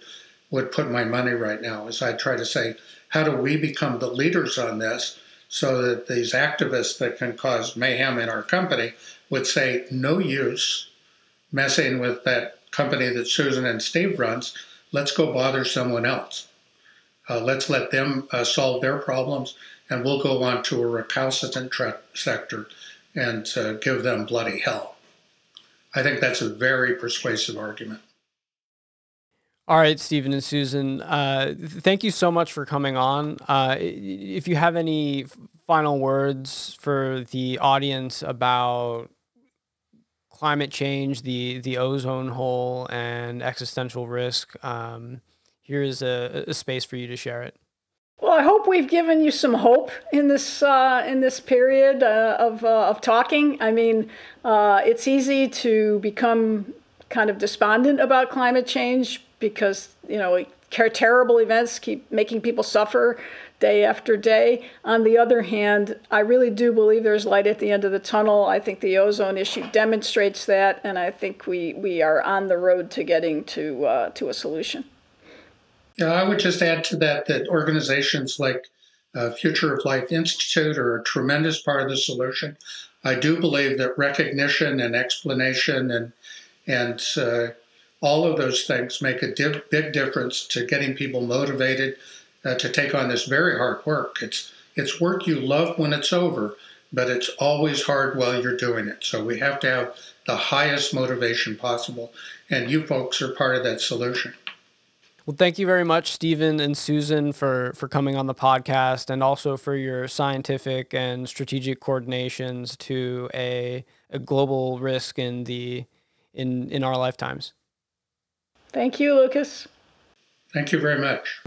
would put my money right now. Is I try to say, how do we become the leaders on this, so that these activists that can cause mayhem in our company would say, no use messing with that company that Susan and Steve runs. Let's go bother someone else. Uh, let's let them uh, solve their problems, and we'll go on to a recalcitrant tra- sector and uh, give them bloody hell. I think that's a very persuasive argument. All right, Stephen and Susan, uh, thank you so much for coming on. Uh, if you have any final words for the audience about climate change, the the ozone hole, and existential risk, um, here is a, a space for you to share it. Well, I hope we've given you some hope in this uh, in this period uh, of uh, of talking. I mean, uh, it's easy to become kind of despondent about climate change because you know terrible events keep making people suffer day after day. On the other hand, I really do believe there's light at the end of the tunnel. I think the ozone issue demonstrates that, and I think we we are on the road to getting to uh, to a solution. Yeah, I would just add to that that organizations like uh, Future of Life Institute are a tremendous part of the solution. I do believe that recognition and explanation and and uh, all of those things make a big difference to getting people motivated uh, to take on this very hard work. It's it's work you love when it's over, but it's always hard while you're doing it. So we have to have the highest motivation possible, and you folks are part of that solution. Well, thank you very much, Stephen and Susan, for for coming on the podcast, and also for your scientific and strategic coordinations to a, a global risk in the in in our lifetimes. Thank you, Lucas. Thank you very much.